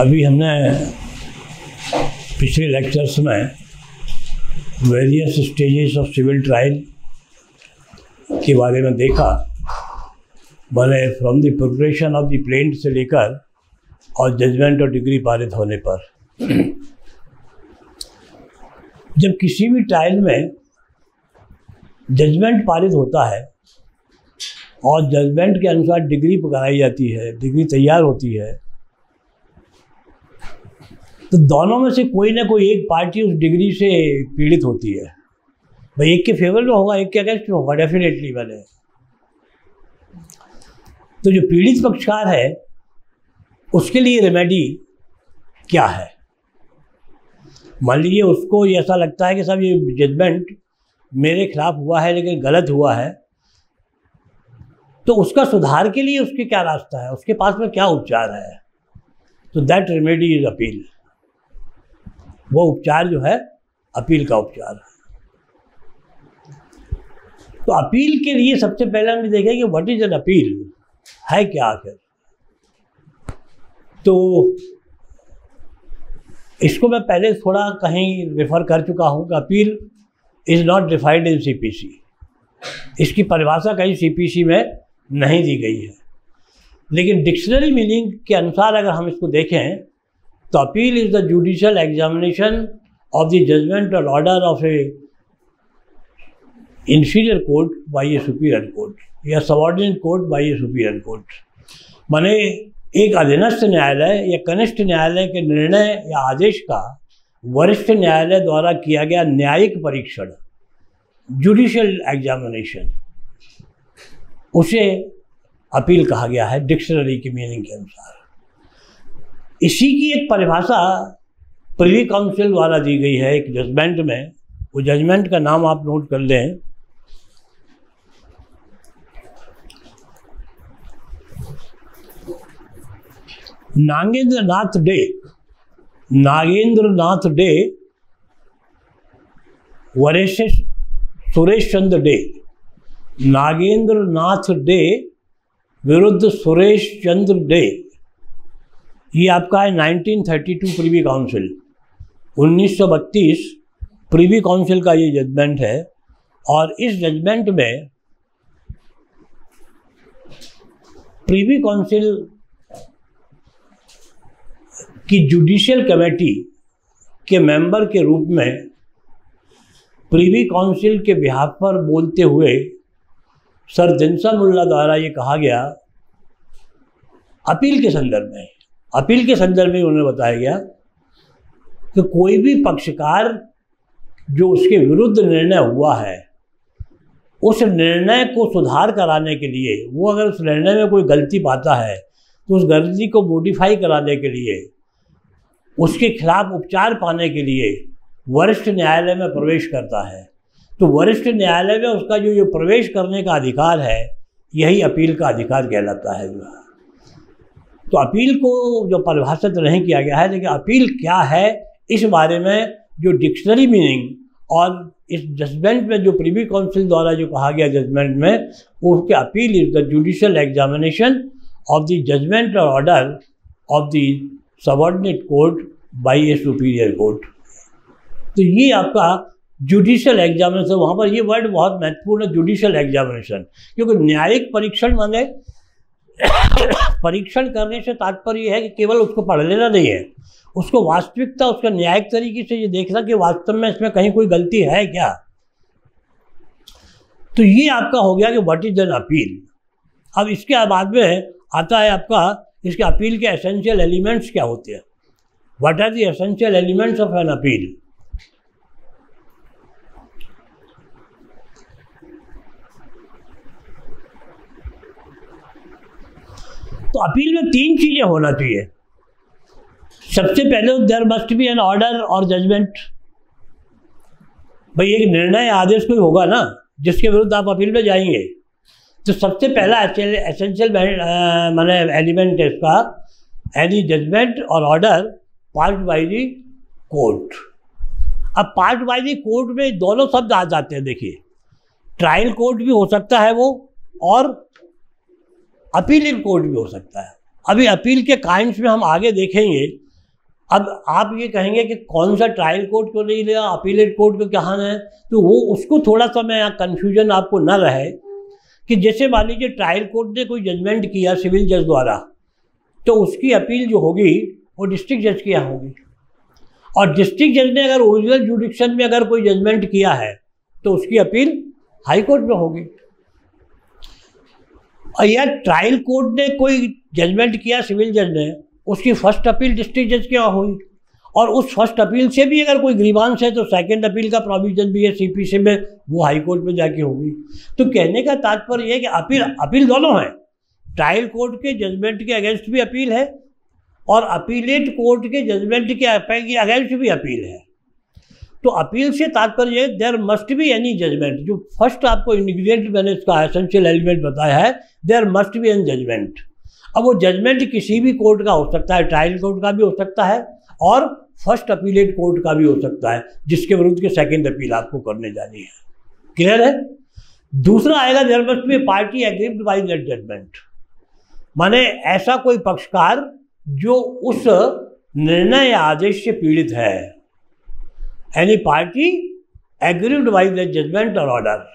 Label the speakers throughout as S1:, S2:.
S1: अभी हमने पिछले लेक्चर्स में various stages of civil trial के बारे में देखा। मैंने from the progression of the plaint से लेकर और जजमेंट और डिग्री पारित होने पर। जब किसी भी ट्रायल में जजमेंट पारित होता है और जजमेंट के अनुसार डिग्री पकड़ाई जाती है डिग्री तैयार होती है तो दोनों में से कोई ना कोई एक पार्टी उस डिग्री से पीड़ित होती है। भाई, एक के फेवर में होगा, एक के अगेंस्ट में होगा डेफिनेटली मैंने। तो जो पीड़ित पक्षकार है, उसके लिए रेमेडी क्या है? मान लीजिए उसको ये ऐसा लगता है कि साहब, ये जजमेंट मेरे खिलाफ हुआ है, लेकिन गलत हुआ है। तो उसका सुधार के लिए उसके क्या रास्ता है? उसके पास में क्या उपचार है? तो दैट रेमेडी इज़ अपील वो उपचार जो है, अपील का उपचार है। तो अपील के लिए सबसे पहले देखा कि व्हाट इज़ एन अपील है क्या आखिर? तो इसको मैं पहले थोड़ा कहीं रेफर कर चुका हूँ कि appeal is not defined in CPC इसकी परिभाषा कहीं सीपीसी में नहीं दी गई है। लेकिन डिक्शनरी मीनिंग के अनुसार अगर हम इसको देखें तो appeal is the judicial examination of the judgment और order of a inferior court by a superior court या subordinate court by a superior court माने एक अधीनस्थ न्यायालय, या कनिष्ठ न्यायालय के निर्णय या आदेश का वरिष्ठ न्यायालय द्वारा किया गया न्यायिक परीक्षण जुडिशियल एग्जामिनेशन उसे अपील कहा गया है डिक्शनरी की मीनिंग के अनुसार। इसी की एक परिभाषा प्रिवी काउंसिल द्वारा दी गई है, एक जजमेंट में। वो जजमेंट का नाम आप नोट कर लें। Nagendra Nath De. Nagendra Nath day versus Suresh Chandra day. Nagendra Nath day विरुद्ध सुरेश चंद्र डे। ये आपका है 1932 प्रीवी काउंसिल। 1932 प्रीवी काउंसिल का ये जजमेंट है। और इस जजमेंट में प्रीवी काउंसिल की जुडिशियल कमेटी के मेंबर के रूप में प्रीवी काउंसिल के बिहाफ पर बोलते हुए सर दिनसा मुल्ला द्वारा ये कहा गया अपील के संदर्भ में अपील के संदर्भ में उन्हें बताया गया कि कोई भी पक्षकार जो उसके विरुद्ध निर्णय हुआ है, उस निर्णय को सुधार कराने के लिए, वो अगर उस निर्णय में कोई गलती पाता है तो उस गलती को मोडिफाई कराने के लिए, उसके खिलाफ उपचार पाने के लिए वरिष्ठ न्यायालय में प्रवेश करता है तो वरिष्ठ न्यायालय में उसका जो ये प्रवेश करने का अधिकार है, यही अपील का अधिकार कहलाता है है। तो अपील को जो परिभाषित नहीं किया गया है, लेकिन अपील क्या है, इस बारे में जो डिक्शनरी मीनिंग और इस जजमेंट में जो प्रीवी काउंसिल द्वारा जो कहा गया जजमेंट में, उसके appeal is the judicial examination of the judgment और order of the subordinate court by a superior court. तो ये आपका जुडिशियल एग्जामिनेशन, वहाँ पर ये वर्ड बहुत महत्वपूर्ण है, जुडिशियल एग्जामिनेशन, क्योंकि न्यायिक परीक्षण माने परीक्षण करने से तात्पर्य है कि केवल उसको पढ़ लेना नहीं है। उसको वास्तविकता, उसका न्यायिक तरीके से ये देखना कि वास्तव में इसमें कहीं कोई गलती है क्या। तो ये आपका हो गया कि व्हाट इज़ एन अपील अब इसके बाद में आता है आपका, इसके अपील के एसेंशियल एलिमेंट्स क्या होते हैं? What are the essential elements of an appeal तो अपील में तीन चीज़ें होना चाहिए। सबसे पहले there must be an order और जजमेंट भाई, एक निर्णय आदेश कोई होगा ना, जिसके विरुद्ध आप अपील में जाएँगे। तो सबसे पहला एसेंशियल मैंने एलिमेंट है इसका एनी जजमेंट और order part by the court अब पार्ट बाई दी कोर्ट में दोनों शब्द आ जाते हैं, देखिए। ट्रायल कोर्ट भी हो सकता है वो, और अपील कोर्ट भी हो सकता है। अभी अपील के काइंड्स में हम आगे देखेंगे। अब आप ये कहेंगे कि कौन सा ट्रायल कोर्ट क्यों नहीं लिया अपीलेट कोर्ट को क्या है? तो वो, उसको थोड़ा सा मैं कन्फ्यूज़न आपको न रहे कि जैसे मान लीजिए ट्रायल कोर्ट ने कोई जजमेंट किया सिविल जज द्वारा तो उसकी अपील जो होगी, वो डिस्ट्रिक्ट जज की यहाँ होगी। और डिस्ट्रिक्ट जज ने अगर ओरिजिनल जुडिक्शन में अगर कोई जजमेंट किया है तो उसकी अपील हाई कोर्ट में होगी। और या ट्रायल कोर्ट ने कोई जजमेंट किया सिविल जज ने, उसकी फ़र्स्ट अपील डिस्ट्रिक्ट जज के यहाँ हुई। और उस फ़र्स्ट अपील से भी अगर कोई ग्रीवांस है तो सेकंड अपील का प्रोविज़न भी है सीपीसी में, वो हाई कोर्ट में जाके होगी। तो कहने का तात्पर्य है कि अपील अपील दोनों है। ट्रायल कोर्ट के जजमेंट के अगेंस्ट भी अपील है और अपीलेट कोर्ट के जजमेंट के अगेंस्ट भी अपील है। तो अपील से तात्पर्य there must be any judgment जो फ़र्स्ट आपको इंग्रीडियंट मैंने इसका एसेंशियल एलिमेंट बताया है there must be an judgment अब वो जजमेंट किसी भी कोर्ट का हो सकता है ट्रायल कोर्ट का भी हो सकता है, और फ़र्स्ट अपीलेट कोर्ट का भी हो सकता है, जिसके विरुद्ध के सेकेंड अपील आपको करने जानी है. क्लियर है? दूसरा आएगा there must be party agreed by that judgment माने ऐसा कोई पक्षकार जो उस निर्णय आदेश से पीड़ित है any party aggrieved by the judgment or order.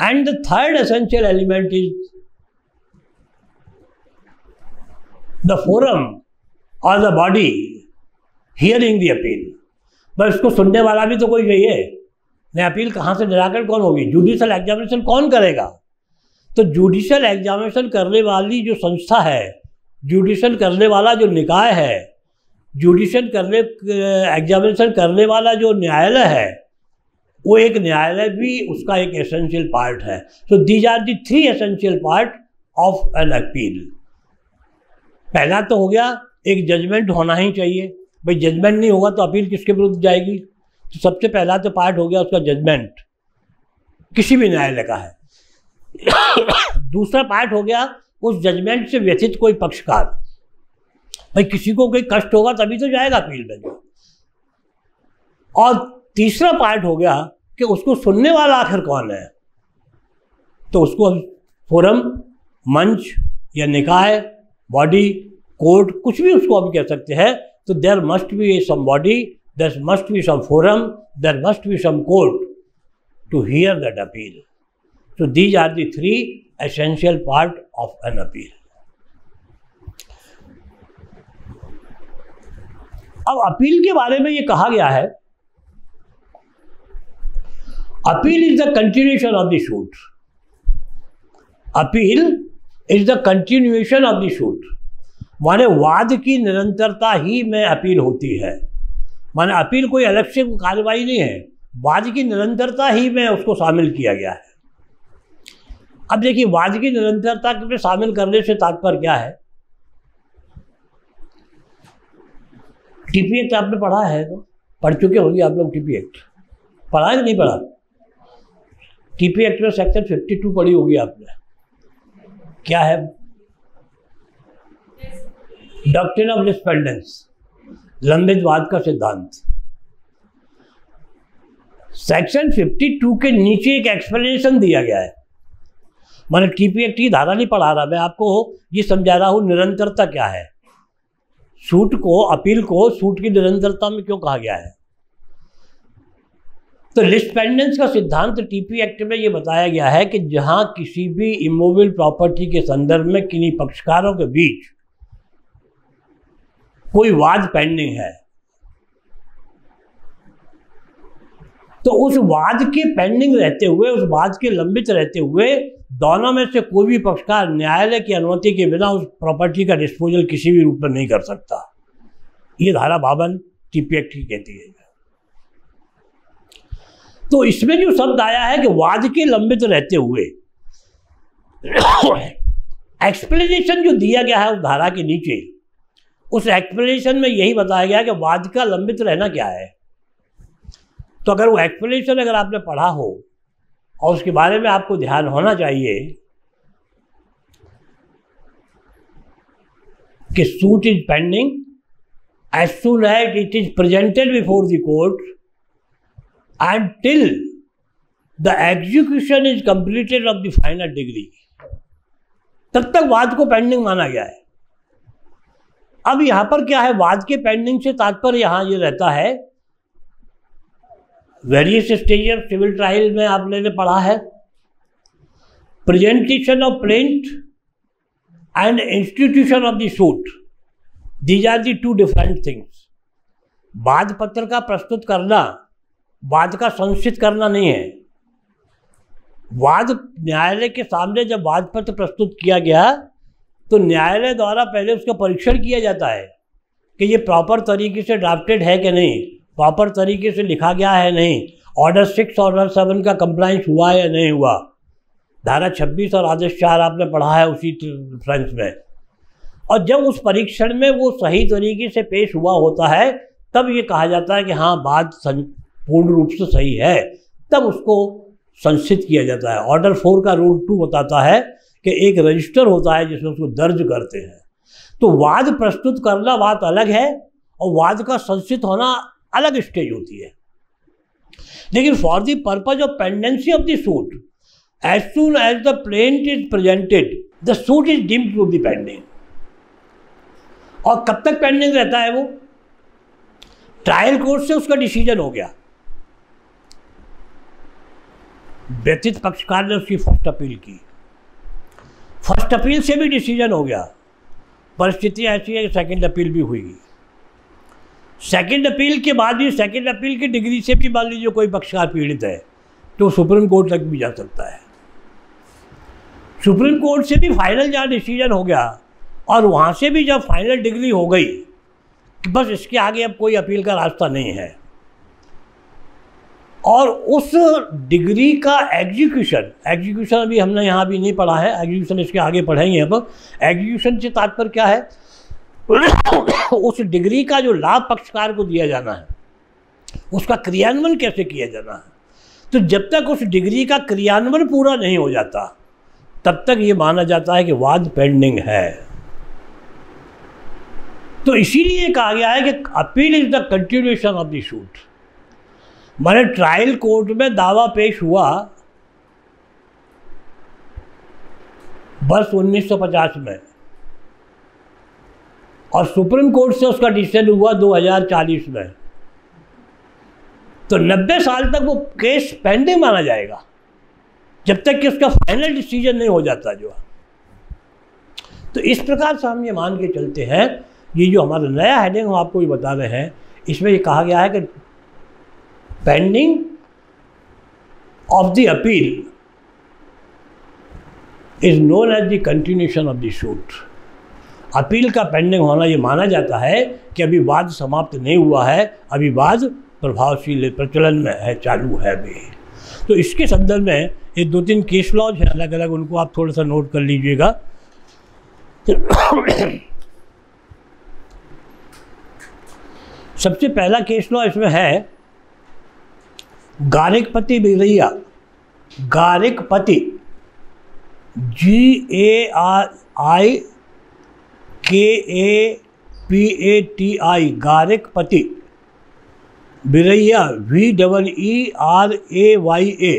S1: and the third essential element is the forum or the body hearing the appeal. बस उसको सुनने वाला भी तो कोई चाहिए नहीं अपील कहाँ से निराकरण कौन होगी जुडिशल एग्जामिनेशन कौन करेगा तो जुडिशल एग्जामिनेशन करने वाली जो संस्था है जुडिशन करने वाला जो निकाय है जुडिशन करने एग्जामिनेशन करने वाला जो न्यायालय है, वो एक न्यायालय भी उसका एक एसेंशियल पार्ट है। So these are the three essential part of an appeal पहला तो हो गया, एक जजमेंट होना ही चाहिए। भाई जजमेंट नहीं होगा तो अपील किसके विरुद्ध जाएगी? तो सबसे पहला तो पार्ट हो गया उसका जजमेंट किसी भी न्यायालय का है। दूसरा पार्ट हो गया उस जजमेंट से व्यथित कोई पक्षकार। भाई किसी को कोई कष्ट होगा तभी तो जाएगा अपील में। और तीसरा पार्ट हो गया कि उसको सुनने वाला आखिर कौन है? तो उसको फोरम मंच या निकाय बॉडी कोर्ट कुछ भी उसको हम कह सकते हैं तो there must be some body there must be some forum there must be some court to hear that appeal so these are the three essential part of an appeal. अब appeal के बारे में ये कहा गया है appeal is the continuation of the suit appeal is the continuation of the suit माने वाद की निरंतरता ही में अपील होती है। माने अपील कोई अलग से कार्रवाई नहीं है, वाद की निरंतरता ही में उसको शामिल किया गया है। अब देखिए, वाद की निरंतरता में शामिल करने से तात्पर्य क्या है? टीपी एक्ट आपने पढ़ा है तो? पढ़ चुके होंगे आप लोग टीपी एक्ट। पढ़ा है नहीं पढ़ा? टीपी एक्ट में सेक्शन 52 पढ़ी होगी आपने। क्या है? डॉक्ट्रिन ऑफ़ रिस्पेंडेंस लंबित वाद का सिद्धांत। सेक्शन 52 के नीचे एक एक्सप्लेनेशन दिया गया है। मैंने टीपी एक्ट की धारा नहीं पढ़ा रहा, मैं आपको ये समझा रहा हूँ, निरंतरता क्या है? सूट को, अपील को सूट की निरंतरता में क्यों कहा गया है? तो लिस्पेंडेंस का सिद्धांत टीपी एक्ट में ये बताया गया है कि जहाँ किसी भी इमोबल प्रॉपर्टी के संदर्भ में किन्हीं पक्षकारों के बीच कोई वाद पेंडिंग है तो उस वाद के पेंडिंग रहते हुए, उस वाद के लंबित रहते हुए दोनों में से कोई भी पक्षकार न्यायालय की अनुमति के बिना उस प्रॉपर्टी का डिस्पोजल किसी भी रूप में नहीं कर सकता। ये धारा बावन टीपीएक्ट की कहती है। तो इसमें जो शब्द आया है कि वाद के लंबित रहते हुए एक्सप्लेनेशन जो दिया गया है उस धारा के नीचे, उस एक्सप्लेनेशन में यही बताया गया कि वाद का लंबित रहना क्या है? तो अगर वो एक्सप्लेनेशन अगर आपने पढ़ा हो और उसके बारे में आपको ध्यान होना चाहिए कि suit is pending as soon as it is presented before the court and till the execution is completed of the final decree तब तक वाद को पेंडिंग माना गया है। अब यहाँ पर क्या है? वाद के पेंडिंग से तात्पर्य यहाँ ये यह रहता है various stage of civil trial में आपने ने पढ़ा है presentation of plaint and institution of the suit these are the two different things वाद पत्र का प्रस्तुत करना वाद का संचित करना नहीं है। वाद न्यायालय के सामने जब वाद पत्र प्रस्तुत किया गया तो न्यायालय द्वारा पहले उसका परीक्षण किया जाता है कि ये प्रॉपर तरीके से ड्राफ्टेड है कि नहीं। प्रॉपर तरीके से लिखा गया है नहीं। ऑर्डर सिक्स ऑर्डर सेवन का कंप्लाइंस हुआ या नहीं हुआ? धारा छब्बीस और आदेश चार आपने पढ़ा है उसी फ्रेंच में। और जब उस परीक्षण में वो सही तरीके से पेश हुआ होता है, तब ये कहा जाता है कि हाँ बात पूर्ण रूप से सही है। तब उसको संचित किया जाता है। ऑर्डर फोर का रूल टू बताता है कि एक रजिस्टर होता है जिसमें उसको दर्ज करते हैं। तो वाद प्रस्तुत करना बात अलग है और वाद का संचित होना अलग स्टेज होती है। लेकिन for the purpose of pendency of the suit as soon as the plaint is presented the suit is deemed to be pending और कब तक पेंडिंग रहता है वो? ट्रायल कोर्ट से उसका डिसीज़न हो गया। व्यतीत पक्षकार ने उसकी फ़र्स्ट अपील की। फ़र्स्ट अपील से भी डिसीज़न हो गया। परिस्थिति ऐसी है कि सेकंड अपील भी हुई। सेकंड अपील के बाद भी सेकंड अपील की डिग्री से भी मान लीजिए कोई पक्षकार पीड़ित है तो सुप्रीम कोर्ट तक भी जा सकता है। सुप्रीम कोर्ट से भी फाइनल जहाँ डिसीज़न हो गया, और वहाँ से भी जब फाइनल डिग्री हो गई, कि बस इसके आगे अब कोई अपील का रास्ता नहीं है। और उस डिग्री का एग्जीक्यूशन एग्जीक्यूशन अभी हमने यहाँ भी नहीं पढ़ा है एग्जीक्यूशन इसके आगे पढ़ेंगे अब एग्जीक्यूशन से तात्पर्य क्या है? उस डिग्री का जो लाभ पक्षकार को दिया जाना है, उसका क्रियान्वयन कैसे किया जाना है? तो जब तक उस डिग्री का क्रियान्वयन पूरा नहीं हो जाता, तब तक ये माना जाता है कि वाद पेंडिंग है। तो इसीलिए कहा गया है कि appeal is the continuation of the suit मैंने ट्रायल कोर्ट में दावा पेश हुआ वर्ष 1950 में। और सुप्रीम कोर्ट से उसका डिसीज़न हुआ 2040 में। तो 90 साल तक वो केस पेंडिंग माना जाएगा, जब तक कि उसका फाइनल डिसीज़न नहीं हो जाता जो। तो इस प्रकार से हम ये मान के चलते हैं, ये जो हमारा नया हेडिंग हम आपको ये बता रहे हैं, इसमें ये कहा गया है कि pending of the appeal is known as the continuation of the suit appeal का पेंडिंग होना ये माना जाता है कि अभी वाद समाप्त नहीं हुआ है, अभी वाद प्रभावशील प्रचलन में है, चालू है भी तो इसके संदर्भ में ये दो तीन केस लॉज हैं अलग अलग उनको आप थोड़ा सा नोट कर लीजिएगा। सबसे पहला केस लॉ इसमें है, गारिकपति बिरैया गारिकपति जी A R I K A P A T I Garikapati Veeraya V double E R A Y A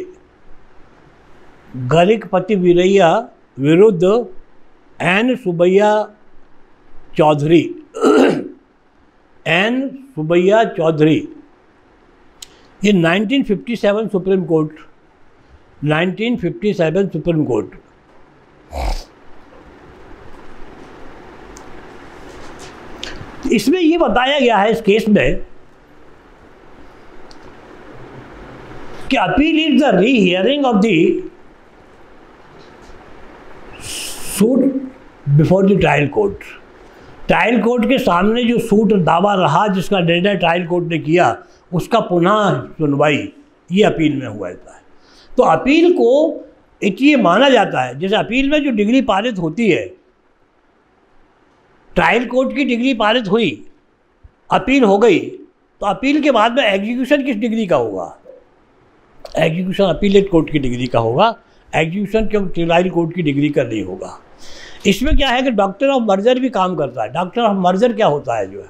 S1: Garikapati Veeraya विरुद्ध एन सुबैया चौधरी एन सुबैया चौधरी ये 1957 सुप्रीम कोर्ट 1957 सुप्रीम कोर्ट इसमें ये बताया गया है इस केस में कि appeal is the rehearing of the suit before the trial court trial court के सामने जो सूट दावा रहा जिसका निर्णय ट्रायल कोर्ट ने किया, उसका पुनः सुनवाई ये अपील में हुआ जाता है तो अपील को एक ये माना जाता है, जैसे अपील में जो डिग्री पारित होती है ट्रायल कोर्ट की डिग्री पारित हुई, अपील हो गई तो अपील के बाद में एग्जीक्यूशन किस डिग्री का होगा? एग्जीक्यूशन अपीलेट कोर्ट की डिग्री का होगा एग्जीक्यूशन क्यों ट्रायल कोर्ट की डिग्री का नहीं होगा। इसमें क्या है कि डॉक्टर ऑफ़ मर्जर भी काम करता है। डॉक्टर ऑफ़ मर्जर क्या होता है जो है?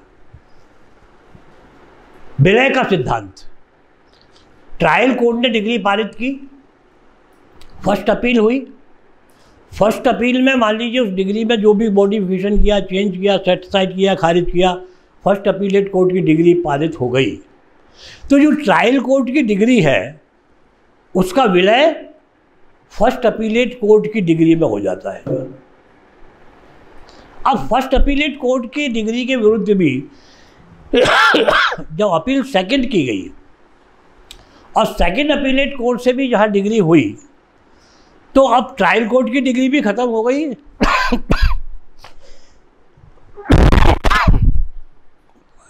S1: विलय का सिद्धांत। ट्रायल कोर्ट ने डिग्री पारित की फ़र्स्ट अपील हुई फ़र्स्ट अपील में मान लीजिए उस डिग्री में जो भी मॉडिफिकेशन किया चेंज किया सेटिस्फाइड किया, खारिज किया, फ़र्स्ट अपीलेट कोर्ट की डिग्री पारित हो गई। तो जो ट्रायल कोर्ट की डिग्री है, उसका विलय फ़र्स्ट अपीलेट कोर्ट की डिग्री में हो जाता है। अब फ़र्स्ट अपीलेट कोर्ट की डिग्री के विरुद्ध भी जब अपील सेकंड की गई, और सेकंड अपीलेट कोर्ट से भी जहाँ डिग्री हुई तो अब ट्रायल कोर्ट की डिग्री भी खत्म हो गई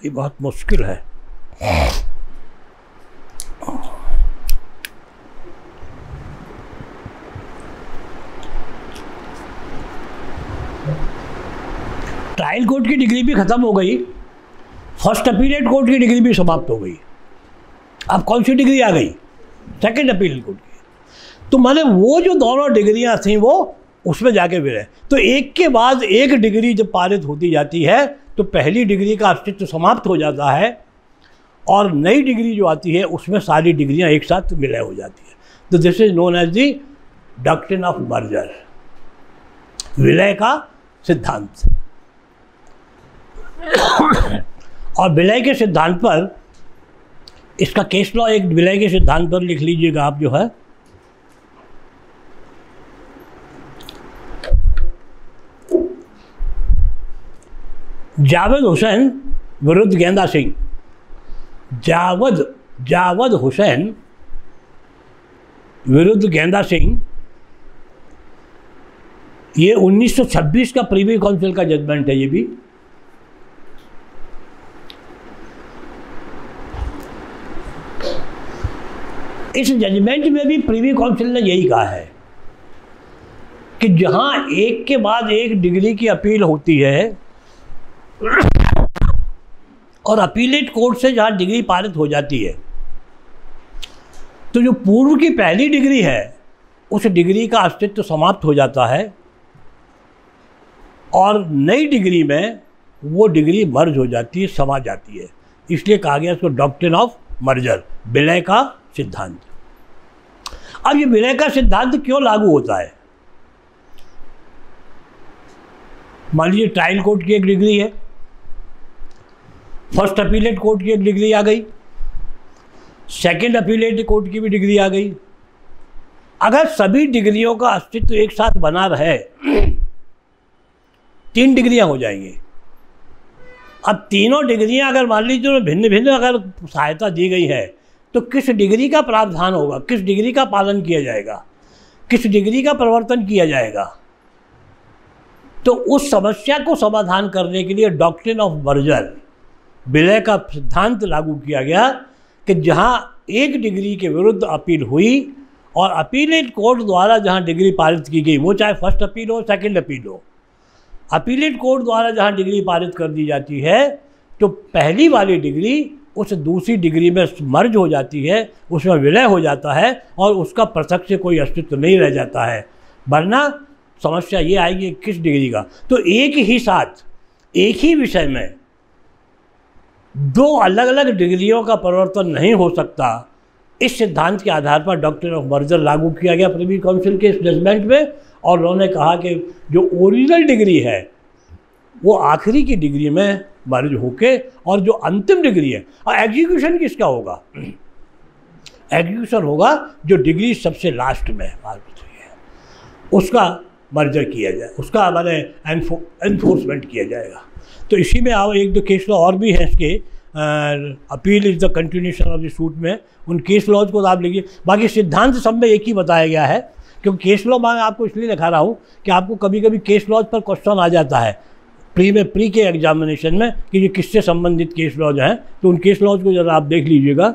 S1: ये बहुत मुश्किल है। ट्रायल कोर्ट की डिग्री भी खत्म हो गई। फ़र्स्ट अपीलेट कोर्ट की डिग्री भी समाप्त हो गई। अब कौन सी डिग्री आ गई? सेकंड अपील कोर्ट की। तो मैंने वो जो दोनों डिग्रियाँ थी वो उसमें जाके मिले। तो एक के बाद एक डिग्री जब पारित होती जाती है तो पहली डिग्री का अस्तित्व समाप्त हो जाता है और नई डिग्री जो आती है, उसमें सारी डिग्रियाँ एक साथ विलय हो जाती है। तो this is known as the doctrine of merger विलय का सिद्धांत। और विलय के सिद्धांत पर, इसका केस लॉ एक विलय के सिद्धांत पर लिख लीजिएगा आप जो है। जावेद हुसैन विरुद्ध गेंदा सिंह। जावद जावद हुसैन विरुद्ध गेंदा सिंह। ये 1926 का प्रीवी काउंसिल का जजमेंट है ये भी। इस जजमेंट में भी प्रीवी काउंसिल ने यही कहा है कि जहाँ एक के बाद एक डिग्री की अपील होती है और अपीलेट कोर्ट से जहाँ डिग्री पारित हो जाती है तो जो पूर्व की पहली डिग्री है, उस डिग्री का अस्तित्व समाप्त हो जाता है और नई डिग्री में वो डिग्री मर्ज हो जाती है, समा जाती है। इसलिए कहा गया इसको डॉक्ट्रिन ऑफ़ मर्जर, विलय का सिद्धांत। अब ये विलय का सिद्धांत क्यों लागू होता है? मान लीजिए, ट्रायल कोर्ट की एक डिग्री है। फ़र्स्ट अपीलेट कोर्ट की एक डिग्री आ गई। सेकंड अपीलेट कोर्ट की भी डिग्री आ गई। अगर सभी डिग्रियों का अस्तित्व एक साथ बना रहे, तीन डिग्रियाँ हो जाएँगी। अब तीनों डिग्रियाँ अगर मान लीजिए भिन्न भिन्न अगर सहायता दी गई है तो किस डिग्री का प्रावधान होगा? किस डिग्री का पालन किया जाएगा? किस डिग्री का प्रवर्तन किया जाएगा? तो उस समस्या को समाधान करने के लिए डॉक्ट्रिन ऑफ़ बर्जर विलय का सिद्धांत लागू किया गया कि जहाँ एक डिग्री के विरुद्ध अपील हुई और अपीलेट कोर्ट द्वारा जहाँ डिग्री पारित की गई, वो चाहे फ़र्स्ट अपील हो, सेकंड अपील हो, अपीलेट कोर्ट द्वारा जहाँ डिग्री पारित कर दी जाती है तो पहली वाली डिग्री उस दूसरी डिग्री में मर्ज हो जाती है, उसमें विलय हो जाता है और उसका पृथक से कोई अस्तित्व नहीं रह जाता है। वरना समस्या ये आएगी किस डिग्री का? तो एक ही साथ, एक ही विषय में दो अलग अलग डिग्रियों का परिवर्तन नहीं हो सकता। इस सिद्धांत के आधार पर डॉक्टर ऑफ़ मर्जर लागू किया गया प्रीवी काउंसिल के इस जजमेंट में और उन्होंने कहा कि जो ओरिजिनल डिग्री है, वो आखिरी की डिग्री में मर्ज होके और जो अंतिम डिग्री है, और एग्जीक्यूशन किसका होगा? एग्जीक्यूशन होगा जो डिग्री सबसे लास्ट में है। उसका मर्जर किया जाए, उसका मैंने एनफोर्समेंट किया जाएगा। तो इसी में आओ, एक दो केस लॉ और भी है इसके appeal is the continuation of the suit में, उन केस लॉज को आप लिखिए। बाकी सिद्धांत सब में एक ही बताया गया है, क्योंकि केस लॉ मैं आपको इसलिए दिखा रहा हूँ कि आपको कभी कभी केस लॉज पर क्वेश्चन आ जाता है प्री में प्री के एग्जामिनेशन में, कि ये किससे संबंधित केस लॉज हैं तो उन केस लॉज को ज़रा आप देख लीजिएगा।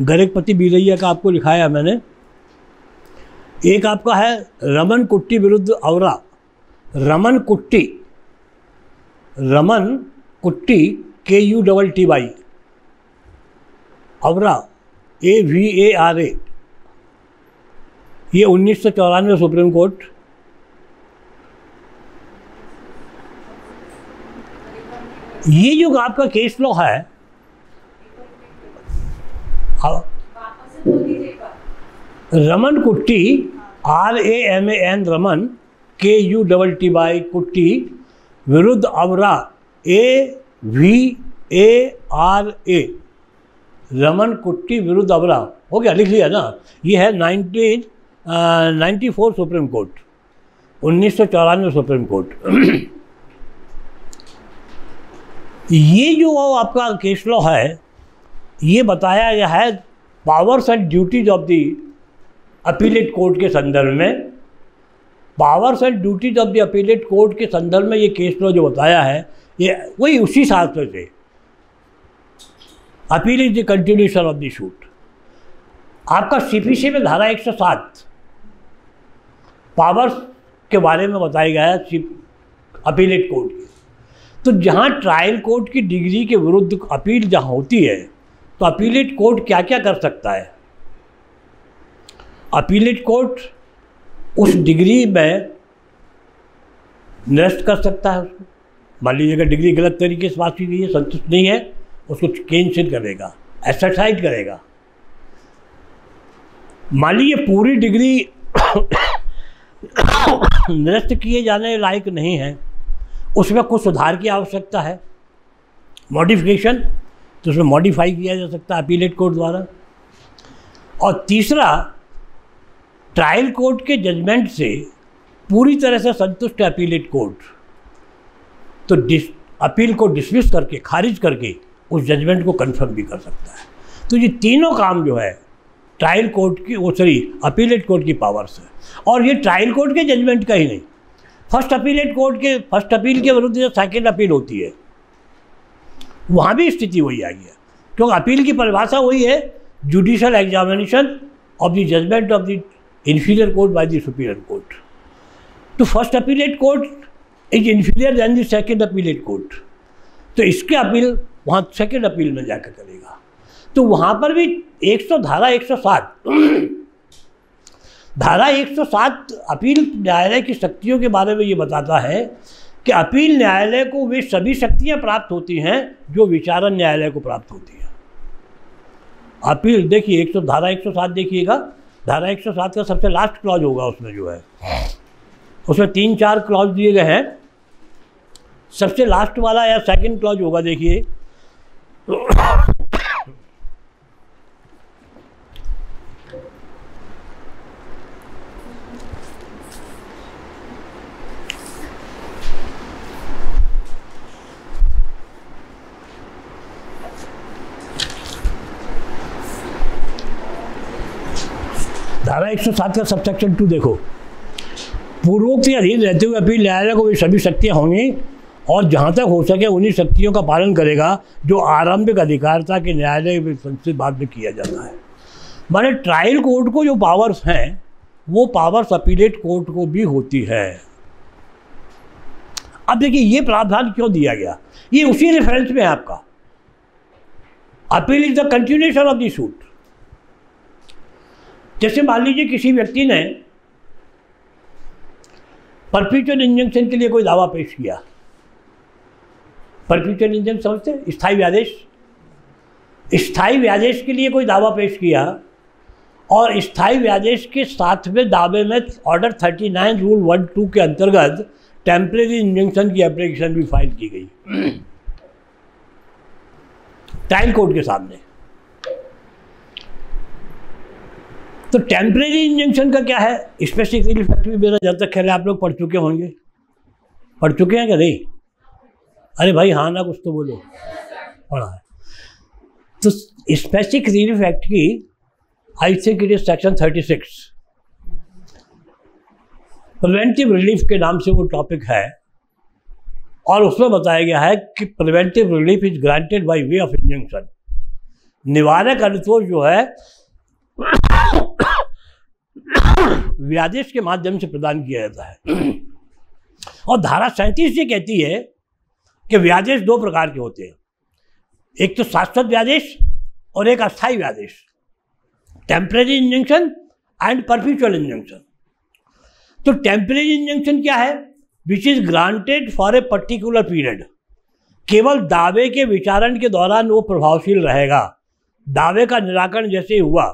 S1: गरेकपति बीरैया का आपको लिखाया मैंने। एक आपका है रमन कुट्टी विरुद्ध औरा। Raman Kutty Raman Kutty K U double T Y Avara A V A R A ये उन्नीस सौ चौरानवे सुप्रीम कोर्ट ये जो आपका केस लॉ है। Raman Kutty R A M A N Raman K U double T Y Kutty विरुद्ध Avara A V A R A. Raman Kutty विरुद्ध अवरा हो गया, लिख लिया ना? ये है nineteen ninety four Supreme Court, उन्नीस सौ चौरानवे सुप्रीम कोर्ट। ये जो आपका केस लॉ है, ये बताया गया है powers and duties of the appellate court के संदर्भ में powers and duties of the appellate court के संदर्भ में ये केस लॉ जो बताया है, ये वही उसी शास्त्र से appeal is the continuation of the suit आपका सीपीसी में धारा 107 पावर्स के बारे में बताया गया है अपीलेट कोर्ट की। तो जहाँ ट्रायल कोर्ट की डिग्री के विरुद्ध अपील जहाँ होती है तो अपीलेट कोर्ट क्या क्या कर सकता है? अपीलेट कोर्ट उस डिग्री में निरस्त कर सकता है उसको। मान लीजिए अगर डिग्री गलत तरीके से पास की गई है, संतुष्ट नहीं है, उसको कैंसिल करेगा एक्सरसाइज करेगा। मान लीजिए पूरी डिग्री निरस्त किए जाने लायक नहीं है, उसमें कुछ सुधार की आवश्यकता है। मॉडिफिकेशन तो उसमें मॉडिफाई किया जा सकता है अपीलेट कोर्ट द्वारा। और तीसरा ट्रायल कोर्ट के जजमेंट से पूरी तरह से संतुष्ट है अपीलेट कोर्ट। तो डिस, अपील को डिसमिस करके, खारिज करके उस जजमेंट को कंफर्म भी कर सकता है। तो ये तीनों काम जो है ट्रायल कोर्ट की वो सॉरी अपीलेट कोर्ट की पावर्स है। और ये ट्रायल कोर्ट के जजमेंट का ही नहीं। फ़र्स्ट अपीलेट कोर्ट के फ़र्स्ट अपील के विरुद्ध जो सेकेंड अपील होती है, वहाँ भी स्थिति वही आई है। क्योंकि अपील की परिभाषा वही है judicial examination of the judgment of the inferior court by the superior court. तो first appellate court is inferior than the second appellate court तो इसके अपील वहाँ सेकेंड अपील में जाकर करेगा। तो वहाँ पर भी 100 धारा 107 धारा 107 अपील न्यायालय की शक्तियों के बारे में ये बताता है कि अपील न्यायालय को वे सभी शक्तियाँ प्राप्त होती हैं जो विचारण न्यायालय को प्राप्त होती हैं। अपील देखिए 100 धारा 107 देखिएगा। धारा 107 का सबसे लास्ट क्लॉज होगा उसमें जो है। उसमें तीन चार क्लॉज दिए गए हैं। सबसे लास्ट वाला या सेकंड क्लॉज होगा, देखिए। धारा 107 का सबसेक्शन टू देखो। पूर्वोक्त के अधीन रहते हुए अपील न्यायालय को भी सभी शक्तियाँ होंगी और जहाँ तक हो सके उन्हीं शक्तियों का पालन करेगा जो आरंभिक अधिकारता के न्यायालय में संस्थित बाद में किया जाता है। माने ट्रायल कोर्ट को जो पावर्स हैं, वो पावर्स अपीलेट कोर्ट को भी होती है। अब देखिए, ये प्रावधान क्यों दिया गया? ये उसी रेफरेंस में है आपका। Appeal is the continuation of the suit जैसे मान लीजिए किसी व्यक्ति ने परफ्यूचर इंजंक्शन के लिए कोई दावा पेश किया। परफ्यूचर इंजन समझते स्थायी व्यादेश स्थायी व्यादेश के लिए कोई दावा पेश किया और स्थायी व्यादेश के साथ में दावे में ऑर्डर 39 रूल वन टू के अंतर्गत टेम्परेरी इंजंक्शन की एप्लीकेशन भी फ़ाइल की गई। ट्रायल कोर्ट के सामने। तो टेम्परेरी इंजेक्शन का क्या है? स्पेसिफिक रिलीफ एक्ट भी मेरा जब तक ख्याल आप लोग पढ़ चुके होंगे। पढ़ चुके हैं क्या? नहीं। अरे भाई हाँ ना, कुछ तो बोलो। पढ़ा है। तो स्पेसिफिक रिलीफ एक्ट की I think it is section thirty six preventive relief के नाम से वो टॉपिक है। और उसमें बताया गया है कि preventive relief is granted by way of injunction निवारक अनुतोष जो है व्यादेश के माध्यम से प्रदान किया जाता है। और धारा सैंतीस ये कहती है कि व्यादेश दो प्रकार के होते हैं। एक तो शाश्वत व्यादेश और एक अस्थायी व्यादेश। Temporary injunction and perpetual injunction. तो टेम्परेरी इंजंक्शन क्या है? Which is granted for a particular period केवल दावे के विचारण के दौरान वो प्रभावशील रहेगा। दावे का निराकरण जैसे हुआ।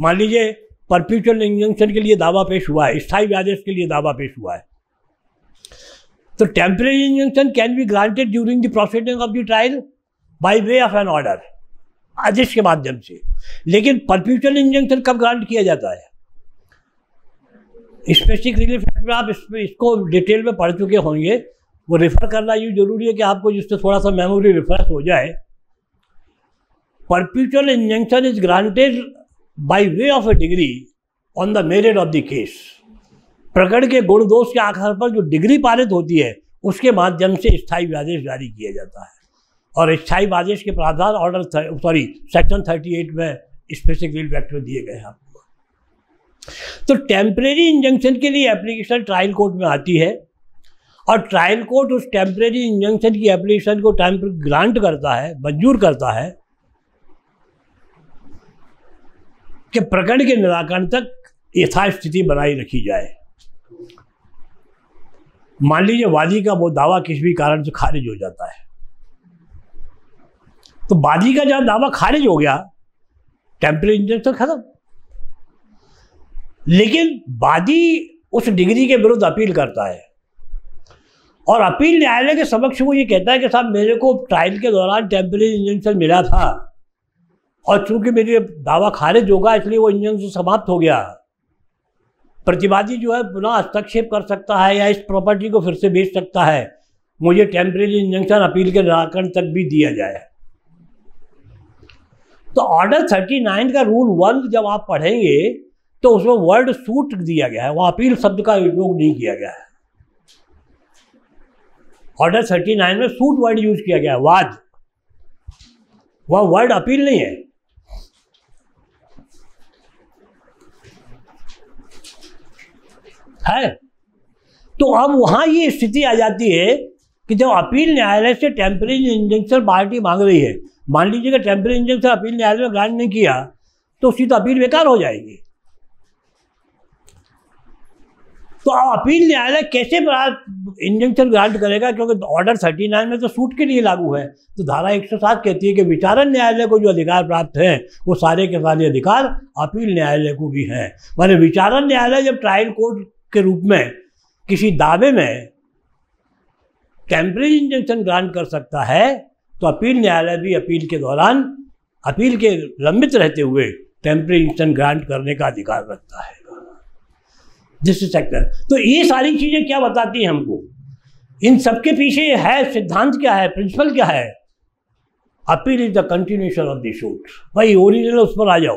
S1: मान लीजिए परप्यूचुअल इंजंक्शन के लिए दावा पेश हुआ है, स्थायी आदेश के लिए दावा पेश हुआ है। तो temporary injunction can be granted during the proceeding of the trial by way of an order आदेश के माध्यम से। लेकिन परप्यूचुअल इंजंक्शन कब ग्रांट किया जाता है? स्पेसिफिक रिलीफ एक्ट में आप इसको डिटेल में पढ़ चुके होंगे। वो रेफर करना ये ज़रूरी है कि आपको जिससे थोड़ा सा मेमोरी रिफ्रेश हो जाए। Perpetual injunction is granted by way of a decree on the merit of the case प्रकरण के गुण दोष के आधार पर जो डिग्री पारित होती है, उसके माध्यम से स्थायी आदेश जारी किया जाता है। और स्थायी आदेश के प्रावधान ऑर्डर सॉरी सेक्शन 38 में स्पेसिफिक में दिए गए हैं। तो टेम्परेरी इंजंक्शन के लिए एप्लीकेशन ट्रायल कोर्ट में आती है और ट्रायल कोर्ट उस टेम्परेरी इंजंक्शन की एप्लीकेशन को टाइम पर ग्रांट करता है, मंजूर करता है कि प्रकरण के निराकरण तक यथास्थिति बनाई रखी जाए। मान लीजिए वादी का वो दावा किसी भी कारण से खारिज हो जाता है। तो वादी का जब दावा खारिज हो गया टेम्परेरी इंजंक्शन खत्म। लेकिन वादी उस डिग्री के विरुद्ध अपील करता है। और अपील न्यायालय के समक्ष वो ये कहता है कि साहब, मेरे को ट्रायल के दौरान टेम्परेरी इंजंक्शन मिला था। और चूँकि मेरी दावा खारिज होगा, इसलिए वो इंजन से समाप्त हो गया। प्रतिवादी जो है, पुनः हस्तक्षेप कर सकता है या इस प्रॉपर्टी को फिर से बेच सकता है। मुझे टेम्परेरी इंजंक्शन अपील के निराकरण तक भी दिया जाए। तो ऑर्डर 39 का रूल वन जब आप पढ़ेंगे तो उसमें वर्ड सूट दिया गया है। वहाँ अपील शब्द का उपयोग नहीं किया गया है। ऑर्डर 39 में सूट वर्ड यूज़ किया गया है। वाद। वह वर्ड अपील नहीं है। है? तो अब वहाँ ये स्थिति आ जाती है कि जब अपील न्यायालय से टेम्परेरी इंजंक्शन पार्टी मांग रही है, मान लीजिए कि टेम्परेरी इंजंक्शन अपील न्यायालय में ग्रांट नहीं किया तो उसकी तो अपील बेकार हो जाएगी। तो अपील न्यायालय कैसे इंजंक्शन ग्रांट करेगा? क्योंकि ऑर्डर 39 में तो सूट के लिए लागू है। तो धारा 107 कहती है कि विचारण न्यायालय को जो अधिकार प्राप्त है, वो सारे के सारे अधिकार अपील न्यायालय को भी हैं। माने विचारण न्यायालय जब ट्रायल कोर्ट के रूप में, किसी दावे में टेम्परेरी इंजंक्शन ग्रांट कर सकता है तो अपील न्यायालय भी अपील के दौरान, अपील के लंबित रहते हुए टेम्परेरी इंजंक्शन ग्रांट करने का अधिकार रखता है। जिस सेक्टर तो ये सारी चीज़ें क्या बताती हैं हमको? इन सबके पीछे है, सिद्धांत क्या है प्रिंसिपल क्या है? Appeal is the continuation of the suit भाई ओरिजिनल उस पर आ जाओ।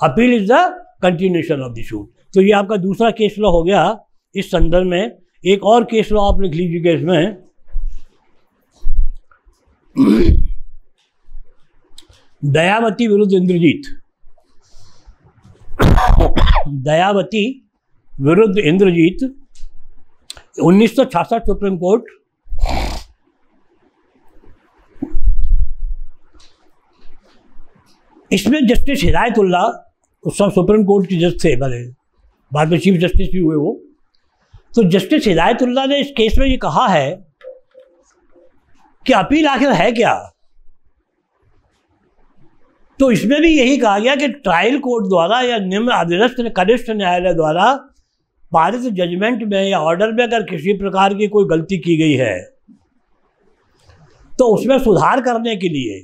S1: Appeal is the continuation of the suit तो ये आपका दूसरा केस लॉ हो गया। इस संदर्भ में एक और केस लॉ आप लिख लीजिएगा इसमें दयावती विरुद्ध इंद्रजीत। दयावती विरुद्ध इंद्रजीत, उन्नीस सौ छियासठ सुप्रीम कोर्ट। इसमें जस्टिस हिदायतुल्ला उस समय सुप्रीम कोर्ट के जज थे भले बाद में चीफ जस्टिस भी हुए वो। तो जस्टिस हिदायतुल्ला ने इस केस में ये कहा है कि अपील आखिर है क्या? तो इसमें भी यही कहा गया कि ट्रायल कोर्ट द्वारा या निम्न अधीनस्थ कनिष्ठ न्यायालय द्वारा पारित जजमेंट में या ऑर्डर में अगर किसी प्रकार की कोई गलती की गई है तो उसमें सुधार करने के लिए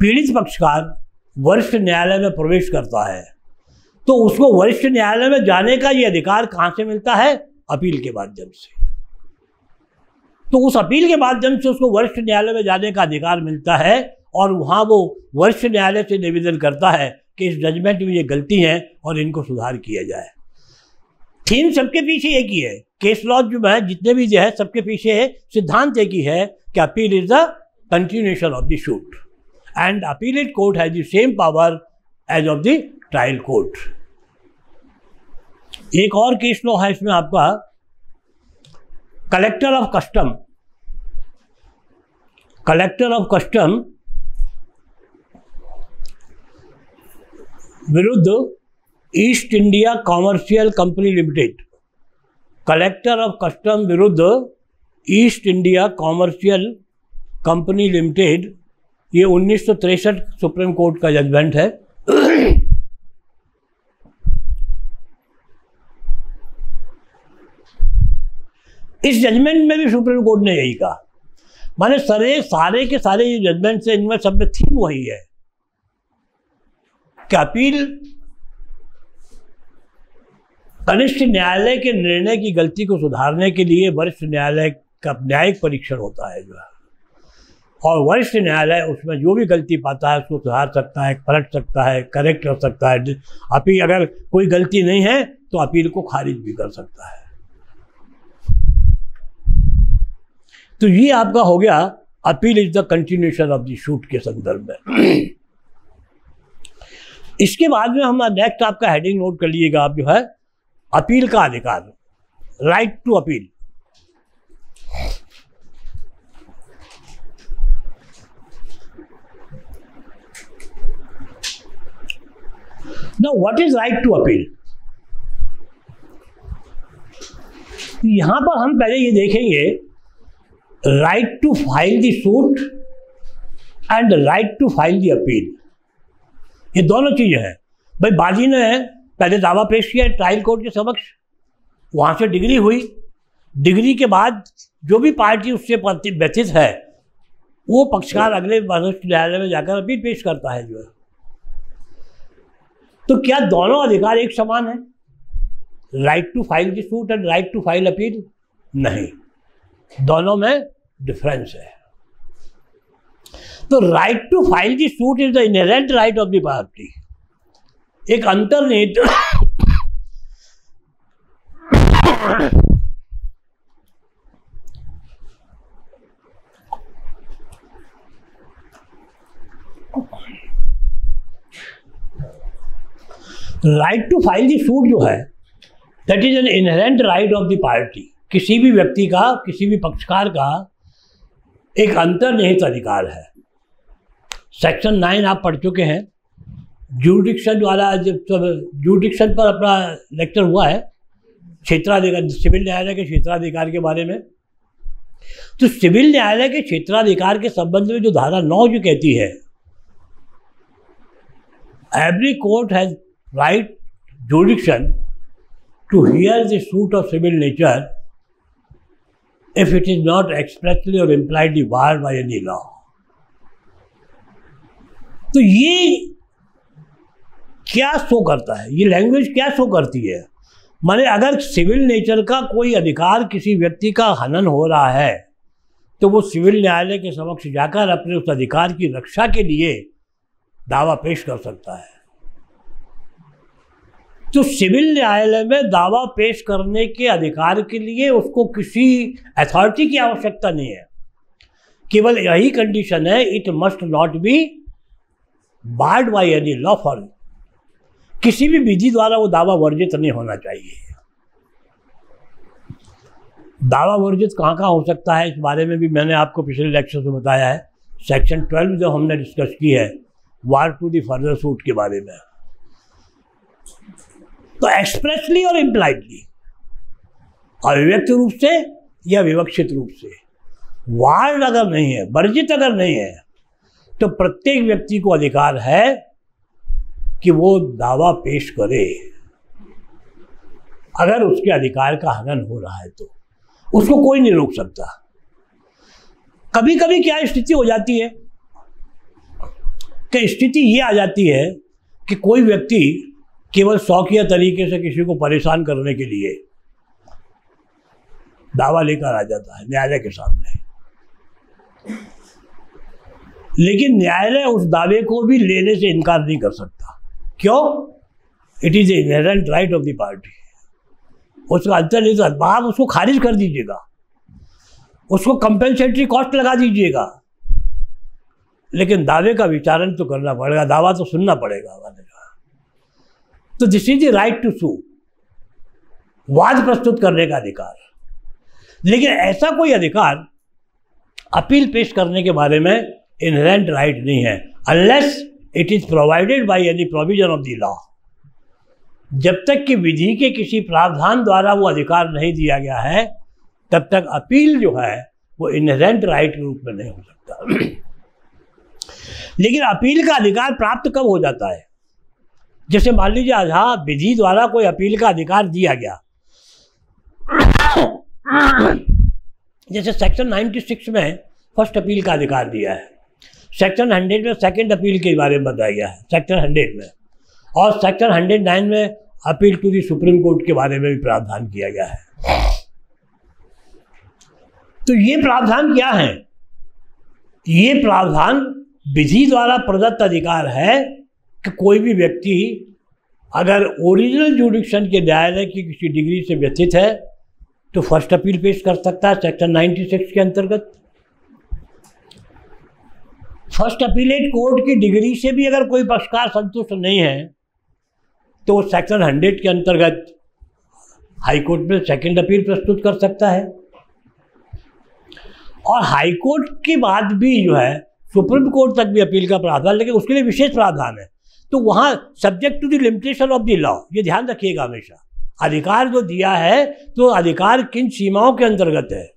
S1: पीड़ित पक्षकार वरिष्ठ न्यायालय में प्रवेश करता है। तो उसको वरिष्ठ न्यायालय में जाने का ये अधिकार कहाँ से मिलता है? अपील के माध्यम से। तो उस अपील के माध्यम से उसको वरिष्ठ न्यायालय में जाने का अधिकार मिलता है और वहाँ वो वरिष्ठ न्यायालय से निवेदन करता है कि इस जजमेंट में ये गलती है और इनको सुधार किया जाए। थीम सबके पीछे एक ही है। केस लॉ जो है, जितने भी जो है, सबके पीछे सिद्धांत एक ही है कि appeal is the continuation of the suit and appellate court has the same power as of the trial court एक और केस लॉ है, इसमें आपका collector of custom collector of custom विरुद्ध East India commercial company limited collector of custom विरुद्ध East India commercial company limited ये उन्नीस supreme court का जजमेंट है। इस जजमेंट में भी सुप्रीम कोर्ट ने यही कहा। माने सारे सारे के सारे जजमेंट से इनमें सब में थीम वही है। कि अपील कनिष्ठ न्यायालय के निर्णय की गलती को सुधारने के लिए वरिष्ठ न्यायालय का न्यायिक परीक्षण होता है जो है। और वरिष्ठ न्यायालय उसमें जो भी गलती पाता है, उसको सुधार सकता है, पलट सकता है करेक्ट कर सकता है। अपील, अगर कोई गलती नहीं है तो अपील को खारिज भी कर सकता है। तो ये आपका हो गया appeal is the continuation of the suit के संदर्भ में। इसके बाद में हम नेक्स्ट आपका हेडिंग नोट कर लीजिएगा, आप जो है, अपील का अधिकार right to appeal Now, what is right to appeal? यहाँ पर हम पहले ये देखेंगे right to file the suit and right to file the appeal ये दोनों चीज़ें हैं। भाई बाजी ने पहले दावा पेश किया ट्रायल कोर्ट के समक्ष। वहाँ से डिग्री हुई। डिग्री के बाद जो भी पार्टी उससे व्यथित है वो पक्षकार अगले न्यायालय में जाकर अपील पेश करता है जो है। तो क्या दोनों अधिकार एक समान है? राइट टू फ़ाइल की suit and right to file appeal नहीं। दोनों में डिफरेंस है। तो राइट टू फ़ाइल की suit is the inherent right of the party एक अंतर्निहित right to file the suit जो है that is an inherent right of the party किसी भी व्यक्ति का, किसी भी पक्षकार का एक अंतर्निहित अधिकार है। सेक्शन नाइन आप पढ़ चुके हैं। जूडिक्शन वाला जब सब जूडिक्शन पर अपना लेक्चर हुआ है, क्षेत्राधिकार सिविल न्यायालय के क्षेत्राधिकार के बारे में। तो सिविल न्यायालय के क्षेत्राधिकार के संबंध में जो धारा नौ जो कहती है every court has right jurisdiction to hear the suit of civil nature if it is not expressly or impliedly barred by any law. तो ये क्या शो करता है? ये लैंग्वेज क्या शो करती है? माने अगर सिविल नेचर का कोई अधिकार किसी व्यक्ति का हनन हो रहा है तो वो सिविल न्यायालय के समक्ष जाकर अपने उस अधिकार की रक्षा के लिए दावा पेश कर सकता है। तो सिविल न्यायालय में दावा पेश करने के अधिकार के लिए उसको किसी अथॉरिटी की आवश्यकता नहीं है। केवल यही कंडीशन है it must not be barred by any law for किसी भी विधि द्वारा वो दावा वर्जित नहीं होना चाहिए। दावा वर्जित कहाँ कहाँ हो सकता है, इस बारे में भी मैंने आपको पिछले लेक्चर में बताया है। सेक्शन ट्वेल्व जो हमने डिस्कस की है bar to the further suit के बारे में। तो एक्सप्रेसली और इम्प्लाइडली अभिव्यक्त रूप से या विवक्षित रूप से। वार्ड अगर नहीं है, वर्जित अगर नहीं है तो प्रत्येक व्यक्ति को अधिकार है कि वो दावा पेश करे। अगर उसके अधिकार का हनन हो रहा है तो उसको कोई नहीं रोक सकता। कभी कभी क्या स्थिति हो जाती है कि स्थिति ये आ जाती है कि कोई व्यक्ति केवल शौकिया तरीके से किसी को परेशान करने के लिए दावा लेकर आ जाता है, न्यायालय के सामने। लेकिन न्यायालय उस दावे को भी लेने से इनकार नहीं कर सकता। क्यों? It is inherent right of the party उसका अंतर नहीं तो आप उसको खारिज कर दीजिएगा। उसको कंपेंसेटरी कॉस्ट लगा दीजिएगा। लेकिन दावे का विचारण तो करना पड़ेगा, दावा तो सुनना पड़ेगा। हमारे तो this is the right to sue वाद प्रस्तुत करने का अधिकार। लेकिन ऐसा कोई अधिकार अपील पेश करने के बारे में इनहेरेंट राइट नहीं है unless it is provided by any provision of the law जब तक कि विधि के किसी प्रावधान द्वारा वो अधिकार नहीं दिया गया है, तब तक अपील जो है, वो इनहेरेंट राइट के रूप में नहीं हो सकता। लेकिन अपील का अधिकार प्राप्त कब हो जाता है? जैसे मान लीजिए जहाँ विधि द्वारा कोई अपील का अधिकार दिया गया। जैसे सेक्शन 96 में फ़र्स्ट अपील का अधिकार दिया है। सेक्शन 100 में सेकंड अपील के बारे में बताया गया है, सेक्शन 100 में। और सेक्शन 109 में appeal to the Supreme Court के बारे में भी प्रावधान किया गया है। तो ये प्रावधान क्या है? ये प्रावधान विधि द्वारा प्रदत्त अधिकार है कि कोई भी व्यक्ति अगर ओरिजिनल जुडिक्शन के न्यायालय की किसी डिग्री से व्यथित है तो फ़र्स्ट अपील पेश कर सकता है सेक्शन 96 के अंतर्गत। फ़र्स्ट अपीलेट कोर्ट की डिग्री से भी अगर कोई पक्षकार संतुष्ट नहीं है तो सेक्शन हंड्रेड के अंतर्गत हाईकोर्ट में सेकंड अपील प्रस्तुत कर सकता है। और हाईकोर्ट के बाद भी जो है, सुप्रीम कोर्ट तक भी अपील का प्रावधान, लेकिन उसके लिए विशेष प्रावधान है। तो वहाँ subject to the limitation of the law ये ध्यान रखिएगा हमेशा। अधिकार जो दिया है तो अधिकार किन सीमाओं के अंतर्गत है?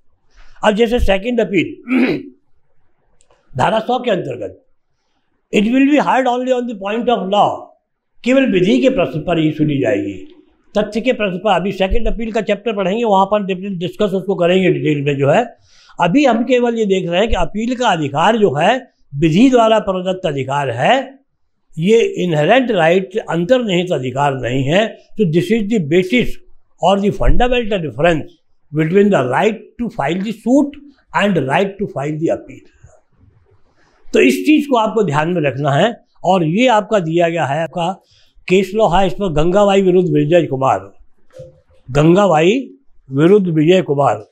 S1: अब जैसे सेकंड अपील धारा सौ के अंतर्गत it will be heard only on the point of law केवल विधि के प्रश्न पर ही सुनी जाएगी। तथ्य के प्रश्न पर अभी सेकंड अपील का चैप्टर पढ़ेंगे, वहाँ पर डिस्कस उसको करेंगे डिटेल में जो है। अभी हम केवल ये देख रहे हैं कि अपील का अधिकार जो है, विधि द्वारा प्रदत्त अधिकार है ये इनहेरेंट राइट अंतर्निहित अधिकार नहीं है तो दिस इज़ द बेसिस और the fundamental difference between the right to file the suit and right to file the appeal तो इस चीज़ को आपको ध्यान में रखना है और ये आपका दिया गया है आपका केस लॉ है, इस पर गंगाबाई विरुद्ध विजय कुमार। गंगाबाई विरुद्ध विजय कुमार।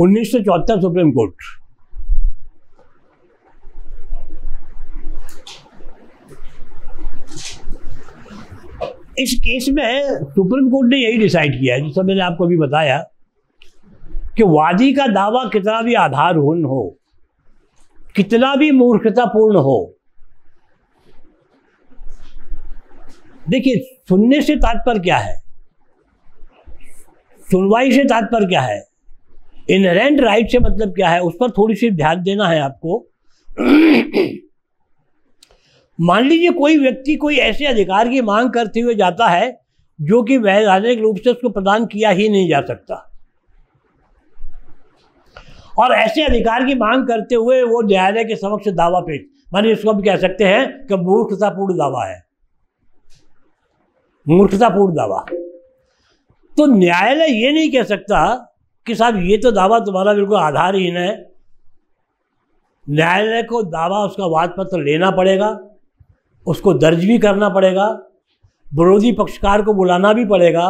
S1: उन्नीस सौ चौहत्तर सुप्रीम कोर्ट। इस केस में सुप्रीम कोर्ट ने यही डिसाइड किया है जिस मैंने आपको अभी बताया कि वादी का दावा कितना भी आधारहीन हो, कितना भी मूर्खतापूर्ण हो, देखिए, सुनने से तात्पर्य क्या है? सुनवाई से तात्पर्य क्या है? इनहेरेंट राइट से मतलब क्या है? उस पर थोड़ी सी ध्यान देना है आपको। मान लीजिए कोई व्यक्ति कोई ऐसे अधिकार की मांग करते हुए जाता है, जो कि वैधानिक रूप से उसको प्रदान किया ही नहीं जा सकता। और ऐसे अधिकार की मांग करते हुए वो न्यायालय के समक्ष दावा पेश, मानिए इसको भी कह सकते हैं कि मूर्खतापूर्ण दावा है। मूर्खतापूर्ण दावा। तो न्यायालय ये नहीं कह सकता कि साहब, ये तो दावा तुम्हारा बिल्कुल आधारहीन है। न्यायालय को दावा उसका वाद पत्र लेना पड़ेगा, उसको दर्ज भी करना पड़ेगा, विरोधी पक्षकार को बुलाना भी पड़ेगा,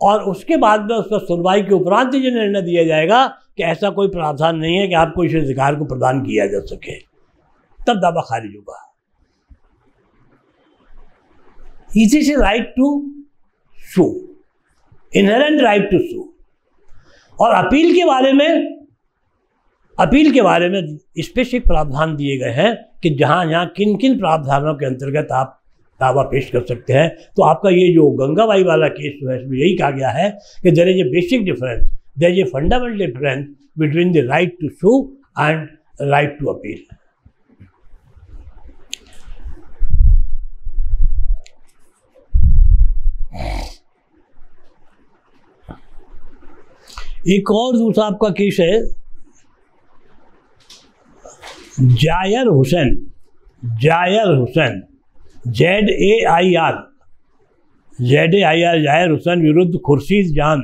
S1: और उसके बाद में उस पर सुनवाई के उपरांत ये निर्णय दिया जाएगा कि ऐसा कोई प्रावधान नहीं है कि आपको इस अधिकार को प्रदान किया जा सके। तब दावा खारिज होगा। इसी से right to sue inherent right to sue और अपील के बारे में, अपील के बारे में स्पेसिफिक प्रावधान दिए गए हैं कि जहाँ जहाँ किन किन प्रावधानों के अंतर्गत आप दावा पेश कर सकते हैं। तो आपका ये जो गंगाबाई वाला केस जो है, इसमें यही कहा गया है कि there is a basic difference there is a fundamental difference between the right to sue and right to appeal एक और दूसरा आपका केस है। Zair Hussain Zair Hussain, Z A I R, Z A I R, Zair Hussain विरुद्ध खुर्शीद जान।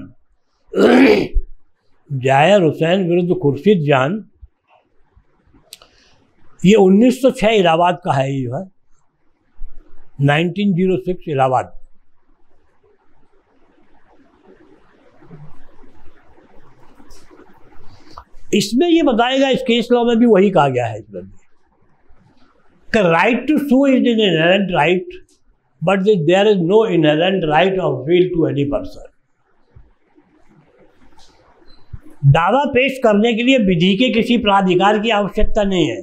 S1: Jair Hussain विरुद्ध खुर्शीद जान। ये 1906 इलाहाबाद का है ये, है। 1906 इलाहाबाद। इसमें ये बताएगा, इस केस लॉ में भी वही कहा गया है इसमें right to sue is in inherent right but there is no inherent right of will to any person दावा पेश करने के लिए विधि के किसी प्राधिकार की आवश्यकता नहीं है।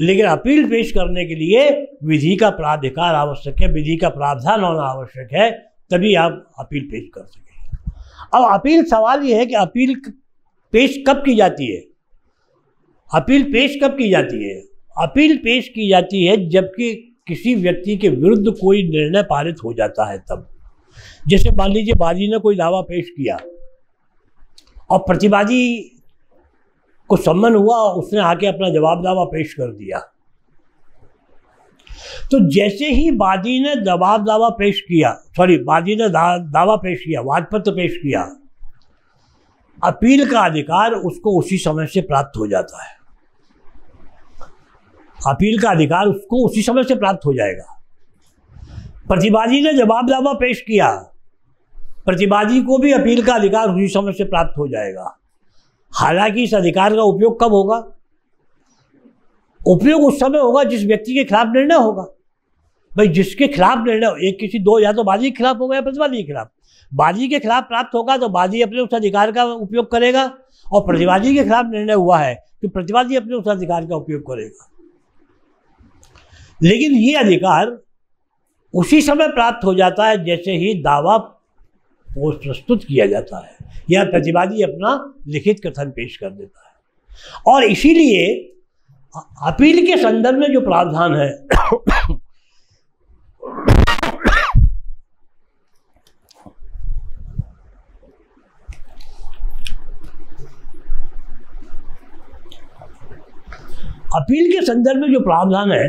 S1: लेकिन अपील पेश करने के लिए विधि का प्राधिकार आवश्यक है, विधि का प्रावधान होना आवश्यक है, तभी आप अपील पेश कर सकें अब अपील सवाल यह है कि अपील पेश कब की जाती है? अपील पेश कब की जाती है? अपील पेश की जाती है जबकि किसी व्यक्ति के विरुद्ध कोई निर्णय पारित हो जाता है तब। जैसे मान लीजिए बाजी ने कोई दावा पेश किया और प्रतिवादी को सम्मन हुआ उसने आके अपना जवाब दावा पेश कर दिया। तो जैसे ही बादी ने जवाब दावा पेश किया सॉरी बादी ने दा, दावा पेश किया वादपत्र पेश किया अपील का अधिकार उसको उसी समय से प्राप्त हो जाता है। अपील का अधिकार उसको उसी समय से प्राप्त हो जाएगा। प्रतिवादी ने जवाब दावा पेश किया। प्रतिवादी को भी अपील का अधिकार उसी समय से प्राप्त हो जाएगा। हालाँकि इस अधिकार का उपयोग कब होगा? उपयोग उस समय होगा जिस व्यक्ति के खिलाफ निर्णय होगा। भाई, जिसके खिलाफ निर्णय एक किसी दो, या तो बाजी के खिलाफ होगा या प्रतिवादी के खिलाफ। बाजी के खिलाफ प्राप्त होगा तो बाजी अपने उस अधिकार का उपयोग करेगा, और प्रतिवादी के खिलाफ निर्णय हुआ है तो प्रतिवादी अपने उस अधिकार का उपयोग करेगा। लेकिन ये अधिकार उसी समय प्राप्त हो जाता है जैसे ही दावा प्रस्तुत किया जाता है, या प्रतिवादी अपना लिखित कथन पेश कर देता है। और इसीलिए अपील के संदर्भ में जो प्रावधान है अपील के संदर्भ में जो प्रावधान है,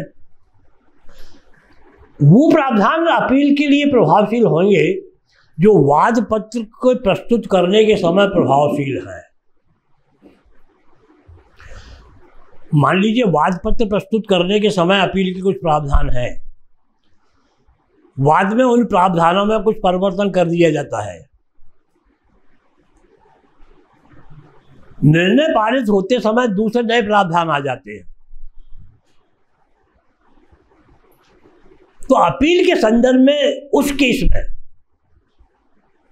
S1: वो प्रावधान अपील के लिए प्रभावशील होंगे, जो वाद पत्र को प्रस्तुत करने के समय प्रभावशील है। मान लीजिए वाद पत्र प्रस्तुत करने के समय अपील के कुछ प्रावधान है। वाद में उन प्रावधानों में कुछ परिवर्तन कर दिया जाता है। निर्णय पारित होते समय दूसरे नए प्रावधान आ जाते हैं। तो अपील के संदर्भ में उस केस में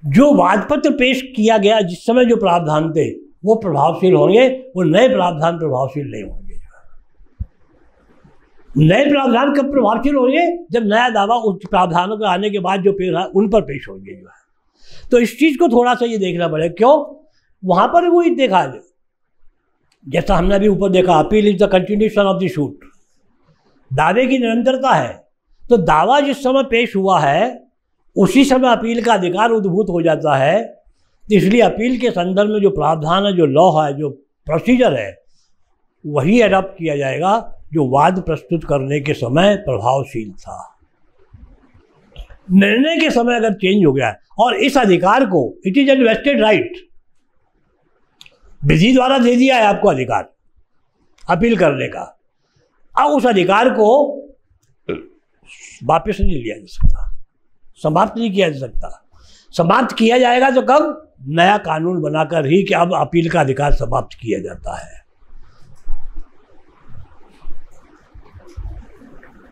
S1: जो वादपत्र पेश किया गया, जिस समय जो प्रावधान थे, वो प्रभावशील होंगे, वो नए प्रावधान प्रभावशील नहीं होंगे। नए प्रावधान कब प्रभावशील होंगे? जब नया दावा उस प्रावधानों के आने के बाद जो पेश उन पर पेश होंगे। जो है तो इस चीज़ को थोड़ा सा ये देखना पड़ेगा। क्यों? वहाँ पर वही देखा जाए जैसा हमने अभी ऊपर देखा, appeal is the continuation of the suit. दावे की निरंतरता है। तो दावा जिस समय पेश हुआ है, उसी समय अपील का अधिकार उद्भूत हो जाता है। इसलिए अपील के संदर्भ में जो प्रावधान है, जो लॉ है, जो प्रोसीजर है, वही अडॉप्ट किया जाएगा, जो वाद प्रस्तुत करने के समय प्रभावशील था। निर्णय के समय अगर चेंज हो गया है, और इस अधिकार को it is an vested right विधि द्वारा दे दिया है आपको अधिकार, अपील करने का। अब उस अधिकार को वापस नहीं लिया जा सकता। समाप्त नहीं किया जा सकता। समाप्त किया जाएगा तो कब? नया कानून बनाकर ही कि अब अपील का अधिकार समाप्त किया जाता है।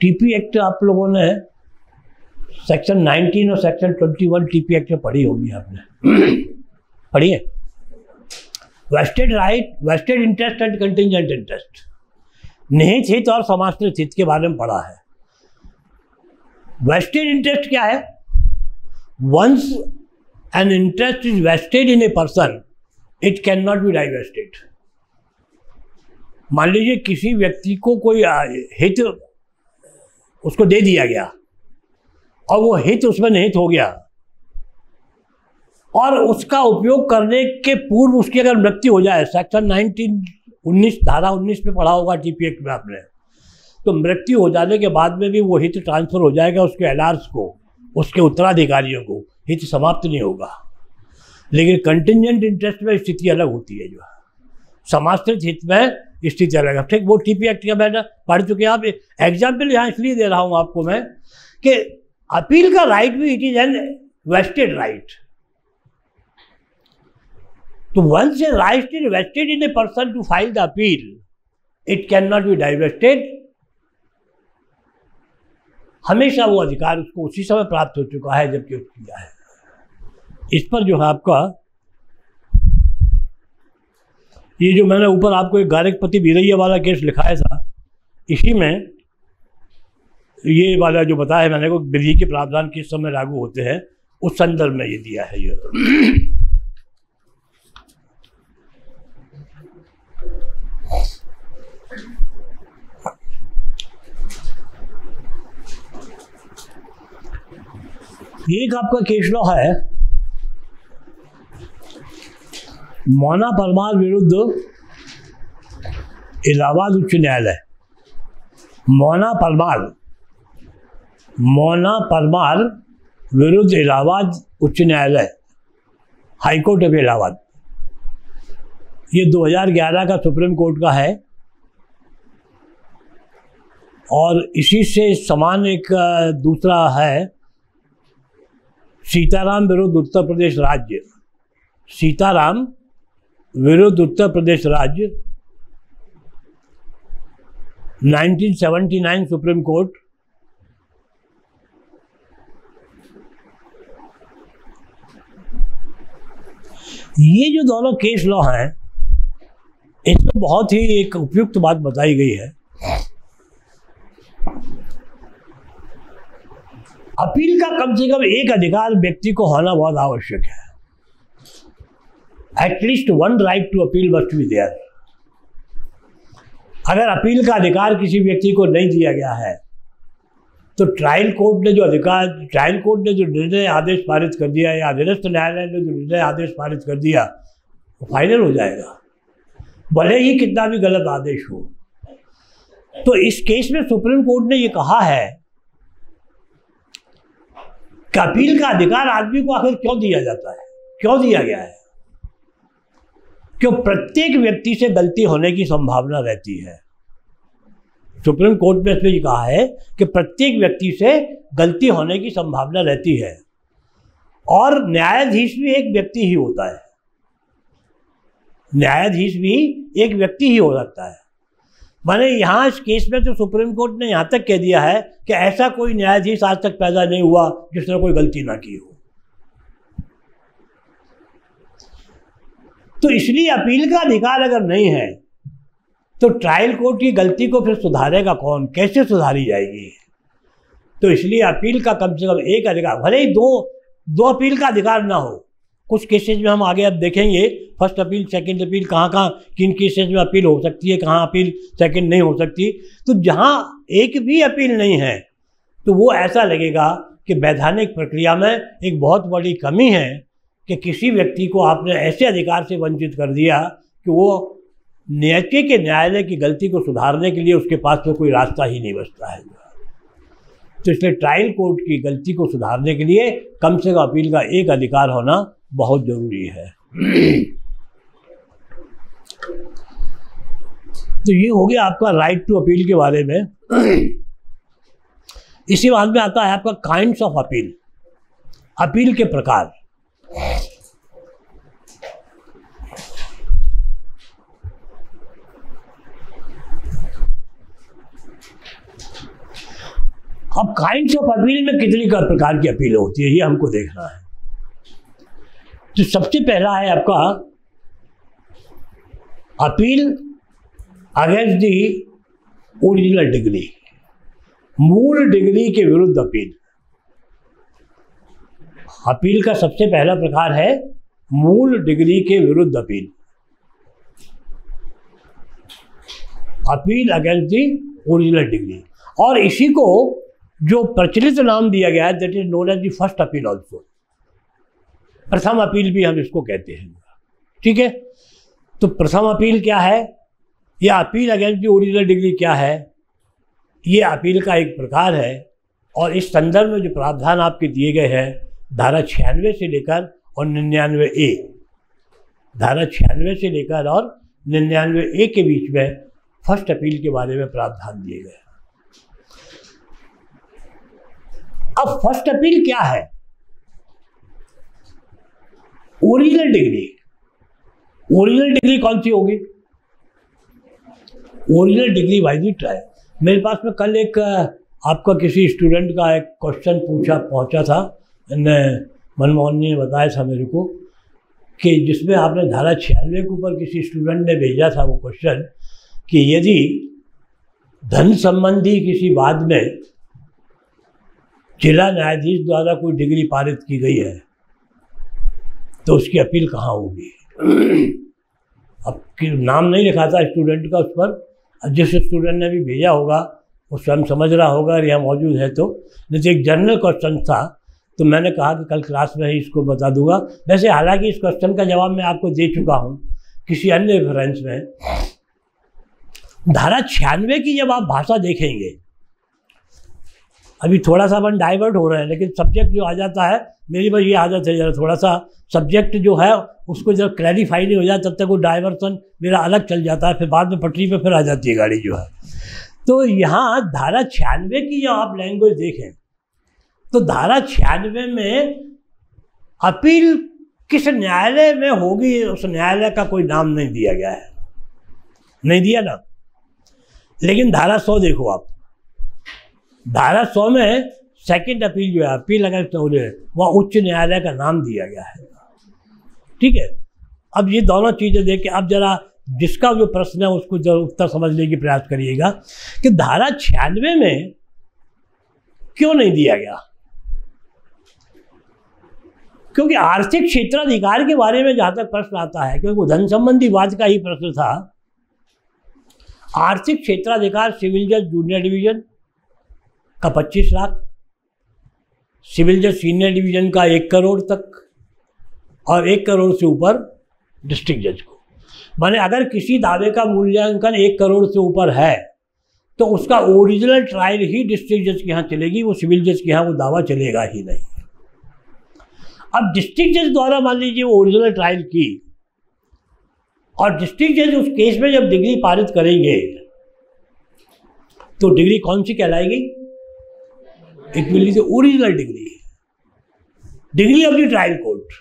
S1: टीपी एक्ट आप लोगों ने सेक्शन 19 और सेक्शन 21 टीपी एक्ट में पढ़ी होगी आपने। पढ़ी है vested right, vested interest and contingent interest. निहित हित और समाश्रित हित के बारे में पढ़ा है। वेस्टेड इंटरेस्ट क्या है? Once an interest is vested in a person it can not be divested मान लीजिए किसी व्यक्ति को कोई हित उसको दे दिया गया, और वो हित उसमें निहित हो गया, और उसका उपयोग करने के पूर्व उसकी अगर मृत्यु हो जाए सेक्शन नाइनटीन उन्नीस, धारा उन्नीस में पढ़ा होगा टी एक्ट में आपने। तो मृत्यु हो जाने के बाद में भी वो हित ट्रांसफ़र हो जाएगा उसके एलार्स को, उसके उत्तराधिकारियों को। हित समाप्त नहीं होगा। लेकिन कंटिजेंट इंटरेस्ट में स्थिति अलग होती है जो। समाश्रित हित में स्थिति अलग है। ठीक, वो टीपी एक्ट का मैंने पढ़ चुके आप। एग्ज़ाम्पल यहाँ इसलिए दे रहा हूँ आपको मैं कि अपील का राइट भी it is an vested right तो once a right is vested in a person to file the appeal it can not be divested हमेशा वो अधिकार उसको उसी समय प्राप्त हो चुका है जबकि किया है। इस पर जो है आपका, ये जो मैंने ऊपर आपको एक गारक पति बीरैया वाला केस लिखाया था, इसी में ये वाला जो बताया मैंने को, विधि के प्रावधान किस समय लागू होते हैं, उस संदर्भ में ये दिया है ये। एक आपका केस लॉ है। मोना परमार विरुद्ध इलाहाबाद उच्च न्यायालय। मोना परमार मोना परमार विरुद्ध इलाहाबाद उच्च न्यायालय, हाईकोर्ट ऑफ़ इलाहाबाद। ये 2011 का सुप्रीम कोर्ट का है। और इसी से समान एक दूसरा है सीताराम विरुद्ध उत्तर प्रदेश राज्य। सीताराम विरुद्ध उत्तर प्रदेश राज्य। 1979 सुप्रीम कोर्ट। ये जो दोनों केस लॉ हैं, इसमें बहुत ही एक उपयुक्त बात बताई गई है। अपील का कम से कम एक अधिकार व्यक्ति को होना बहुत आवश्यक है। At least one right to appeal must be there अगर अपील का अधिकार किसी व्यक्ति को नहीं दिया गया है तो ट्रायल कोर्ट ने जो अधिकार ट्रायल कोर्ट ने जो निर्णय आदेश पारित कर दिया या अधीनस्थ न्यायालय ने जो निर्णय आदेश पारित कर दिया, वो फाइनल हो जाएगा। भले ही कितना भी गलत आदेश हो। तो इस केस में सुप्रीम कोर्ट ने ये कहा है कि अपील का अधिकार आदमी को आखिर क्यों दिया जाता है? क्यों दिया गया है? क्यों प्रत्येक व्यक्ति से गलती होने की संभावना रहती है? सुप्रीम कोर्ट ने इसमें कहा है कि प्रत्येक व्यक्ति से गलती होने की संभावना रहती है। और न्यायाधीश भी एक व्यक्ति ही होता है। न्यायाधीश भी एक व्यक्ति ही हो सकता है। मैंने यहाँ इस केस में तो सुप्रीम कोर्ट ने यहाँ तक कह दिया है कि ऐसा कोई न्यायाधीश आज तक पैदा नहीं हुआ जिसने कोई गलती ना की हो। तो इसलिए अपील का अधिकार अगर नहीं है तो ट्रायल कोर्ट की गलती को फिर सुधारेगा कौन? कैसे सुधारी जाएगी? तो इसलिए अपील का कम से कम एक अधिकार, भले ही दो दो अपील का अधिकार ना हो कुछ केसेज में हम आगे अब देखेंगे। फ़र्स्ट अपील सेकंड अपील कहाँ कहाँ, किन केसेज में अपील हो सकती है, कहाँ अपील सेकंड नहीं हो सकती। तो जहाँ एक भी अपील नहीं है तो वो ऐसा लगेगा कि वैधानिक प्रक्रिया में एक बहुत बड़ी कमी है कि किसी व्यक्ति को आपने ऐसे अधिकार से वंचित कर दिया कि वो न्यायिक के न्यायालय की गलती को सुधारने के लिए उसके पास में कोई रास्ता ही नहीं बचता है। तो इसलिए ट्रायल कोर्ट की गलती को सुधारने के लिए कम से कम अपील का एक अधिकार होना बहुत ज़रूरी है। तो ये हो गया आपका राइट टू अपील के बारे में। इसी बात में आता है आपका काइंड्स ऑफ़ अपील अपील के प्रकार। अब काइंड्स ऑफ़ अपील में कितनी प्रकार की अपील होती है, ये हमको देखना है। तो सबसे पहला है आपका appeal against the original decree, मूल डिग्री के विरुद्ध अपील। अपील का सबसे पहला प्रकार है मूल डिग्री के विरुद्ध appeal. Appeal against the original decree. और इसी को जो प्रचलित नाम दिया गया है that is known as the first appeal also प्रथम अपील भी हम इसको कहते हैं। ठीक है? तो प्रथम अपील क्या है? यह appeal against the original decree क्या है? ये अपील का एक प्रकार है और इस संदर्भ में जो प्रावधान आपके दिए गए हैं, धारा छियानवे से लेकर और निन्यानवे ए, धारा छियानवे से लेकर और निन्यानवे ए के बीच में फ़र्स्ट अपील के बारे में प्रावधान दिए गए अब फ़र्स्ट अपील क्या है? Original degree. ओरिजिनल डिग्री कौन सी होगी? ओरिजिनल डिग्री वाइज ट्राई। मेरे पास में कल एक आपका किसी स्टूडेंट का एक क्वेश्चन पूछा, पहुँचा था। मनमोहन ने बताया था मेरे को कि जिसमें आपने धारा छियानवे के ऊपर किसी स्टूडेंट ने भेजा था वो क्वेश्चन कि यदि धन संबंधी किसी बात में जिला न्यायाधीश द्वारा कोई डिग्री पारित की गई है तो उसकी अपील कहाँ होगी? अब कि नाम नहीं लिखा था स्टूडेंट का उस पर। जिस स्टूडेंट ने भी भेजा होगा, वो स्वयं समझ रहा होगा अगर यहाँ मौजूद है तो। नहीं तो एक जनरल क्वेश्चन था तो मैंने कहा कि कल क्लास में ही इसको बता दूँगा। वैसे हालाँकि इस क्वेश्चन का जवाब मैं आपको दे चुका हूँ, किसी अन्य रेफरेंस में। धारा छियानवे की जब आप भाषा देखेंगे अभी थोड़ा सा अपन डाइवर्ट हो रहे हैं, लेकिन सब्जेक्ट जो आ जाता है, मेरी बस ये आदत है जरा थोड़ा सा सब्जेक्ट जो है, उसको जब क्लैरिफाई नहीं हो जाए, तब तक वो डाइवर्सन मेरा अलग चल जाता है, फिर बाद में पटरी पे फिर आ जाती है गाड़ी जो है। तो यहाँ धारा छियानवे की जब आप लैंग्वेज देखें तो धारा छियानवे में अपील किस न्यायालय में होगी, उस न्यायालय का कोई नाम नहीं दिया गया है। नहीं दिया ना? लेकिन धारा सौ देखो आप। धारा सौ में सेकंड अपील जो है अपील अगर तो वह उच्च न्यायालय का नाम दिया गया है। ठीक है? अब ये दोनों चीज़ें देख के अब जरा जिसका जो प्रश्न है, उसको जरा उत्तर समझने की प्रयास करिएगा कि धारा छियानवे में क्यों नहीं दिया गया? क्योंकि आर्थिक क्षेत्राधिकार के बारे में जहाँ तक प्रश्न आता है, क्योंकि धन संबंधी बात का ही प्रश्न था, आर्थिक क्षेत्राधिकार सिविल जज जूनियर डिवीज़न का 25 लाख, सिविल जज सीनियर डिवीज़न का एक करोड़ तक और एक करोड़ से ऊपर डिस्ट्रिक्ट जज को। माने अगर किसी दावे का मूल्यांकन एक करोड़ से ऊपर है तो उसका ओरिजिनल ट्रायल ही डिस्ट्रिक्ट जज के यहाँ चलेगी, वो सिविल जज के यहाँ वो दावा चलेगा ही नहीं। अब डिस्ट्रिक्ट जज द्वारा मान लीजिए वो ओरिजिनल ट्रायल की, और डिस्ट्रिक्ट जज उस केस में जब डिग्री पारित करेंगे तो डिग्री कौन सी कहलाएगी? It will is original decree decree of the trial court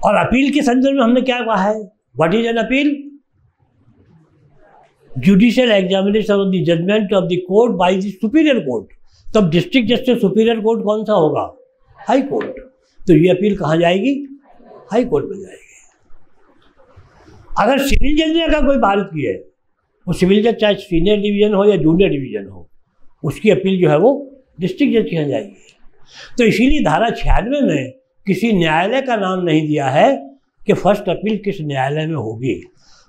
S1: और अपील के संदर्भ में हमने क्या कहा है? What is an appeal judicial examination of the judgment of the court by the superior court तब डिस्ट्रिक्ट जस्टिस सुपीरियर कोर्ट कौन सा होगा? हाई कोर्ट तो ये अपील कहाँ जाएगी? हाई कोर्ट में जाएगी। अगर सिविल जज ने अगर कोई पारित की है, वो सिविल जज चाहे सीनियर डिवीज़न हो या जूनियर डिवीज़न हो उसकी अपील जो है वो डिस्ट्रिक्ट जज के जाएगी। तो इसीलिए धारा छियानवे में किसी न्यायालय का नाम नहीं दिया है कि फ़र्स्ट अपील किस न्यायालय में होगी।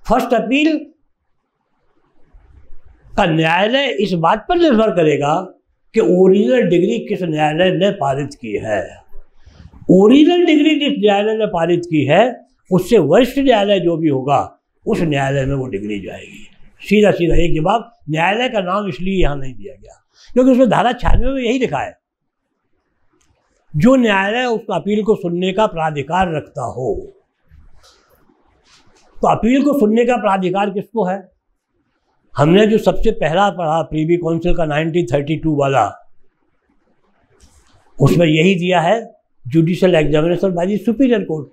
S1: फ़र्स्ट अपील का न्यायालय इस बात पर निर्भर करेगा कि ओरिजिनल डिग्री किस न्यायालय ने पारित की है। ओरिजिनल डिग्री जिस न्यायालय ने पारित की है, उससे वरिष्ठ न्यायालय जो भी होगा, उस न्यायालय में वो डिग्री जाएगी। सीधा सीधा एक जवाब, न्यायालय का नाम इसलिए यहाँ नहीं दिया गया। क्योंकि उसमें धारा छियानवे में यही लिखा है। जो न्यायालय उस अपील को सुनने का प्राधिकार रखता हो। तो अपील को सुनने का प्राधिकार किसको है? हमने जो सबसे पहला पढ़ा प्रीवी काउंसिल का 1932 वाला, उसमें यही दिया है, judicial examination by superior court.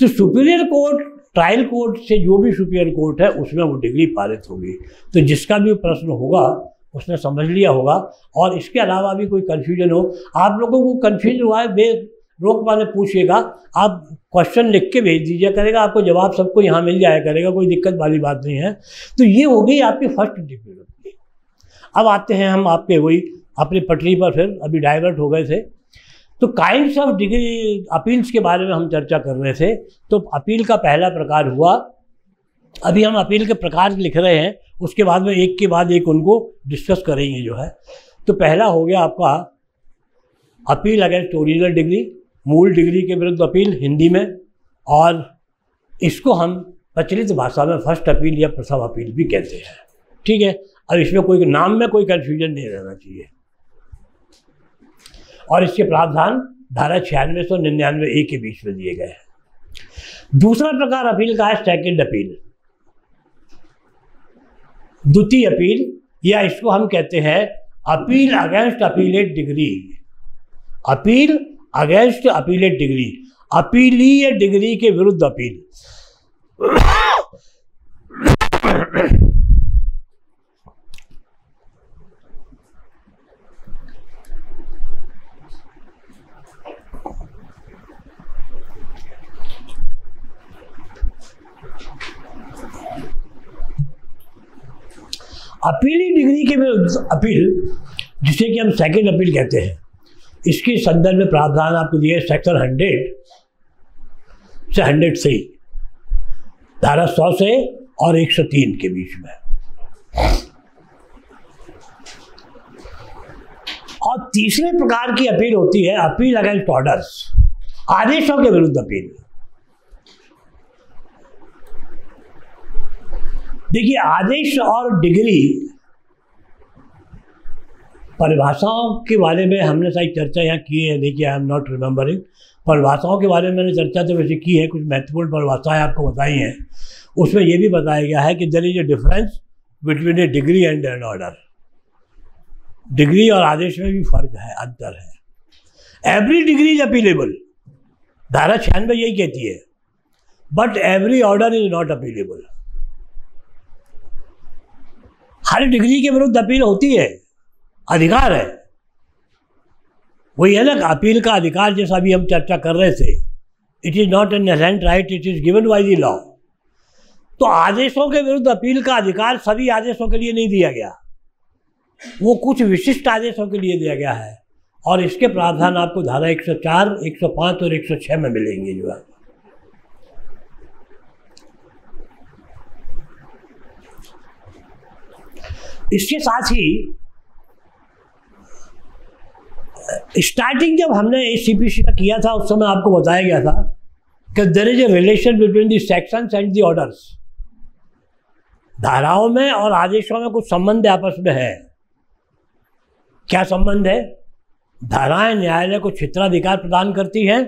S1: तो सुपीरियर कोर्ट ट्रायल कोर्ट से जो भी सुपीरियर कोर्ट है, उसमें वो डिग्री पारित होगी। तो जिसका भी प्रश्न होगा, उसने समझ लिया होगा। और इसके अलावा भी कोई कन्फ्यूज़न हो, आप लोगों को कन्फ्यूज़ हुआ है, बे रोक वाले पूछिएगा। आप क्वेश्चन लिख के भेज दीजिए, करेगा आपको जवाब सबको यहाँ मिल जाया करेगा, कोई दिक्कत वाली बात नहीं है। तो ये हो गई आपकी फ़र्स्ट डिग्री अब आते हैं हम आपके वही, अपनी पटरी पर फिर, अभी डाइवर्ट हो गए थे। तो काइंड्स ऑफ़ डिग्री अपील्स के बारे में हम चर्चा कर रहे थे। तो अपील का पहला प्रकार हुआ। अभी हम अपील के प्रकार लिख रहे हैं, उसके बाद में एक के बाद एक उनको डिस्कस करेंगे जो है। तो पहला हो गया आपका अपील अगेंस्ट ओरिजिनल डिग्री मूल डिग्री के विरुद्ध अपील हिंदी में, और इसको हम प्रचलित भाषा में फ़र्स्ट अपील या प्रथम अपील भी कहते हैं। ठीक है? अब इसमें कोई नाम में कोई कन्फ्यूज़न नहीं रहना चाहिए। और इसके प्रावधान धारा छियानवे सौ निन्यानवे ए के बीच में दिए गए हैं। दूसरा प्रकार अपील का है सेकेंड अपील द्वितीय अपील या इसको हम कहते हैं appeal against appellate decree appeal against appellate decree अपीलीय डिग्री के विरुद्ध अपील अपीली डिग्री के अपील, जिसे कि हम सेकेंड अपील कहते हैं। इसके संदर्भ में प्रावधान आपको दिए सेक्शन हंड्रेड से हंड्रेड से धारा सौ से और एक सौ तीन के बीच में। और तीसरे प्रकार की अपील होती है, अपील अगेंस्ट ऑर्डर्स आदेशों के विरुद्ध अपील। देखिए आदेश और डिग्री परिभाषाओं के बारे में हमने सारी चर्चा यहाँ की है। देखिए आई एम नॉट रिमेम्बरिंग परिभाषाओं के बारे में मैंने चर्चा तो वैसे की है, कुछ महत्वपूर्ण परिभाषाएँ आपको बताई हैं। उसमें यह भी बताया गया है कि there is a difference between a decree and an order decree और आदेश में भी फ़र्क है, अंतर है। एवरी डिग्री इज़ अपीलेबल धारा छियानवे यही कहती है but every order is not appealable her decree के विरुद्ध अपील होती है अधिकार है। वही है ना अपील का अधिकार जैसा अभी हम चर्चा कर रहे थे। It is not an inherent right it is given by the law तो आदेशों के विरुद्ध अपील का अधिकार सभी आदेशों के लिए नहीं दिया गया। वो कुछ विशिष्ट आदेशों के लिए दिया गया है। और इसके प्रावधान आपको धारा 104, 105 और 106 में मिलेंगे जो है। इसके साथ ही स्टार्टिंग जब हमने सीपीसी का किया था, उस समय आपको बताया गया था कि there is a relation between the sections and the orders धाराओं में और आदेशों में कुछ संबंध आपस में है। क्या संबंध है? धाराएँ न्यायालय को क्षेत्राधिकार प्रदान करती हैं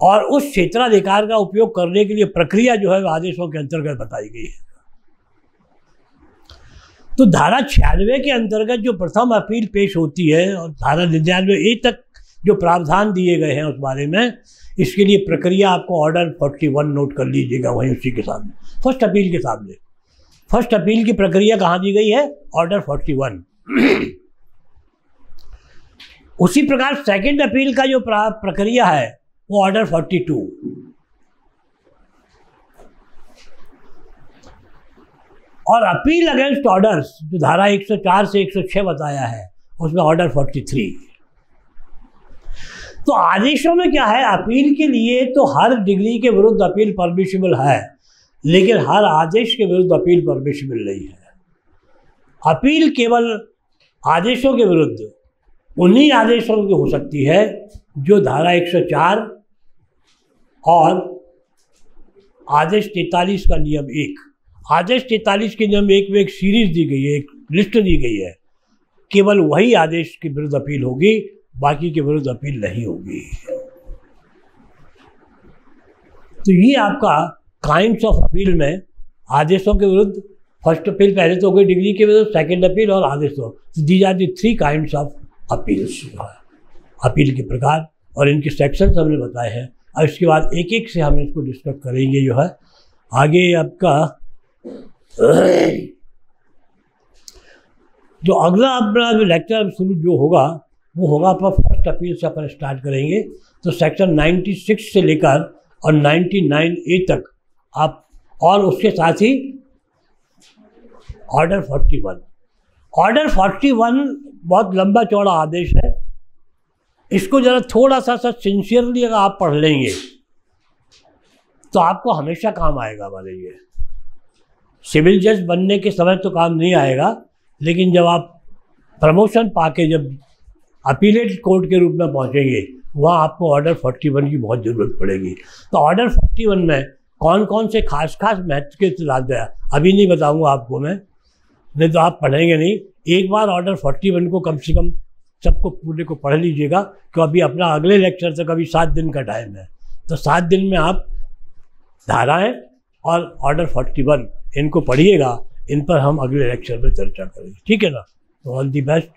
S1: और उस क्षेत्राधिकार का उपयोग करने के लिए प्रक्रिया जो है आदेशों के अंतर्गत बताई गई है। तो धारा छियानवे के अंतर्गत जो प्रथम अपील पेश होती है और धारा निन्यानवे ए तक जो प्रावधान दिए गए हैं उस बारे में, इसके लिए प्रक्रिया आपको ऑर्डर 41 नोट कर लीजिएगा वहीं उसी के सामने। फ़र्स्ट अपील के सामने। फ़र्स्ट अपील की प्रक्रिया कहाँ दी गई है? ऑर्डर 41 उसी प्रकार सेकंड अपील का जो प्रक्रिया है, वो ऑर्डर 42 और अपील अगेंस्ट ऑर्डर्स, जो धारा 104 से 106 बताया है, उसमें ऑर्डर 43 तो आदेशों में क्या है? अपील के लिए तो हर डिग्री के विरुद्ध अपील परमिशिबल है, लेकिन हर आदेश के विरुद्ध अपील परमिशिबल नहीं है। अपील केवल आदेशों के विरुद्ध, उन्हीं आदेशों की हो सकती है, जो धारा 104 और आदेश तैतालीस का नियम एक। आदेश तैतालीस के नियम एक में एक सीरीज़ दी गई है, एक लिस्ट दी गई है। केवल वही आदेश के विरुद्ध अपील होगी, बाकी के विरुद्ध अपील नहीं होगी। तो ये आपका काइंड्स ऑफ़ अपील में आदेशों के विरुद्ध फ़र्स्ट अपील पहले तो हो गई डिग्री के विरुद्ध सेकंड अपील और आदेशों। दी जाती three kinds of appeals appeal के प्रकार और इनके सेक्शन हमने बताए हैं। और इसके बाद एक एक से हम इसको डिस्कस करेंगे जो है। आगे आपका जो अगला अपना जो लेक्चर शुरू जो होगा, वो होगा अपना फ़र्स्ट अपील से अपन स्टार्ट करेंगे। तो सेक्शन 96 से लेकर और 99 ए तक आप और उसके साथ ही ऑर्डर 41 ऑर्डर 41 बहुत लंबा चौड़ा आदेश है। इसको ज़रा थोड़ा सा सा सिंसियरली अगर आप पढ़ लेंगे तो आपको हमेशा काम आएगा मान लीजिए सिविल जज बनने के समय तो काम नहीं आएगा, लेकिन जब आप प्रमोशन पाके जब अपीलेट कोर्ट के रूप में पहुँचेंगे, वहाँ आपको ऑर्डर 41 की बहुत ज़रूरत पड़ेगी। तो ऑर्डर 41 में कौन कौन से खास खास महत्व के सिद्धांत है, अभी नहीं बताऊँगा आपको मैं, नहीं तो आप पढ़ेंगे नहीं। एक बार ऑर्डर 41 को कम से कम सबको पूरे को पढ़ लीजिएगा क्यों अभी अपना अगले लेक्चर तक अभी सात दिन का टाइम है। तो सात दिन में आप धाराएँ और ऑर्डर 41 इनको पढ़िएगा, इन पर हम अगले लेक्चर में चर्चा करेंगे। ठीक है ना? तो ऑल दी बेस्ट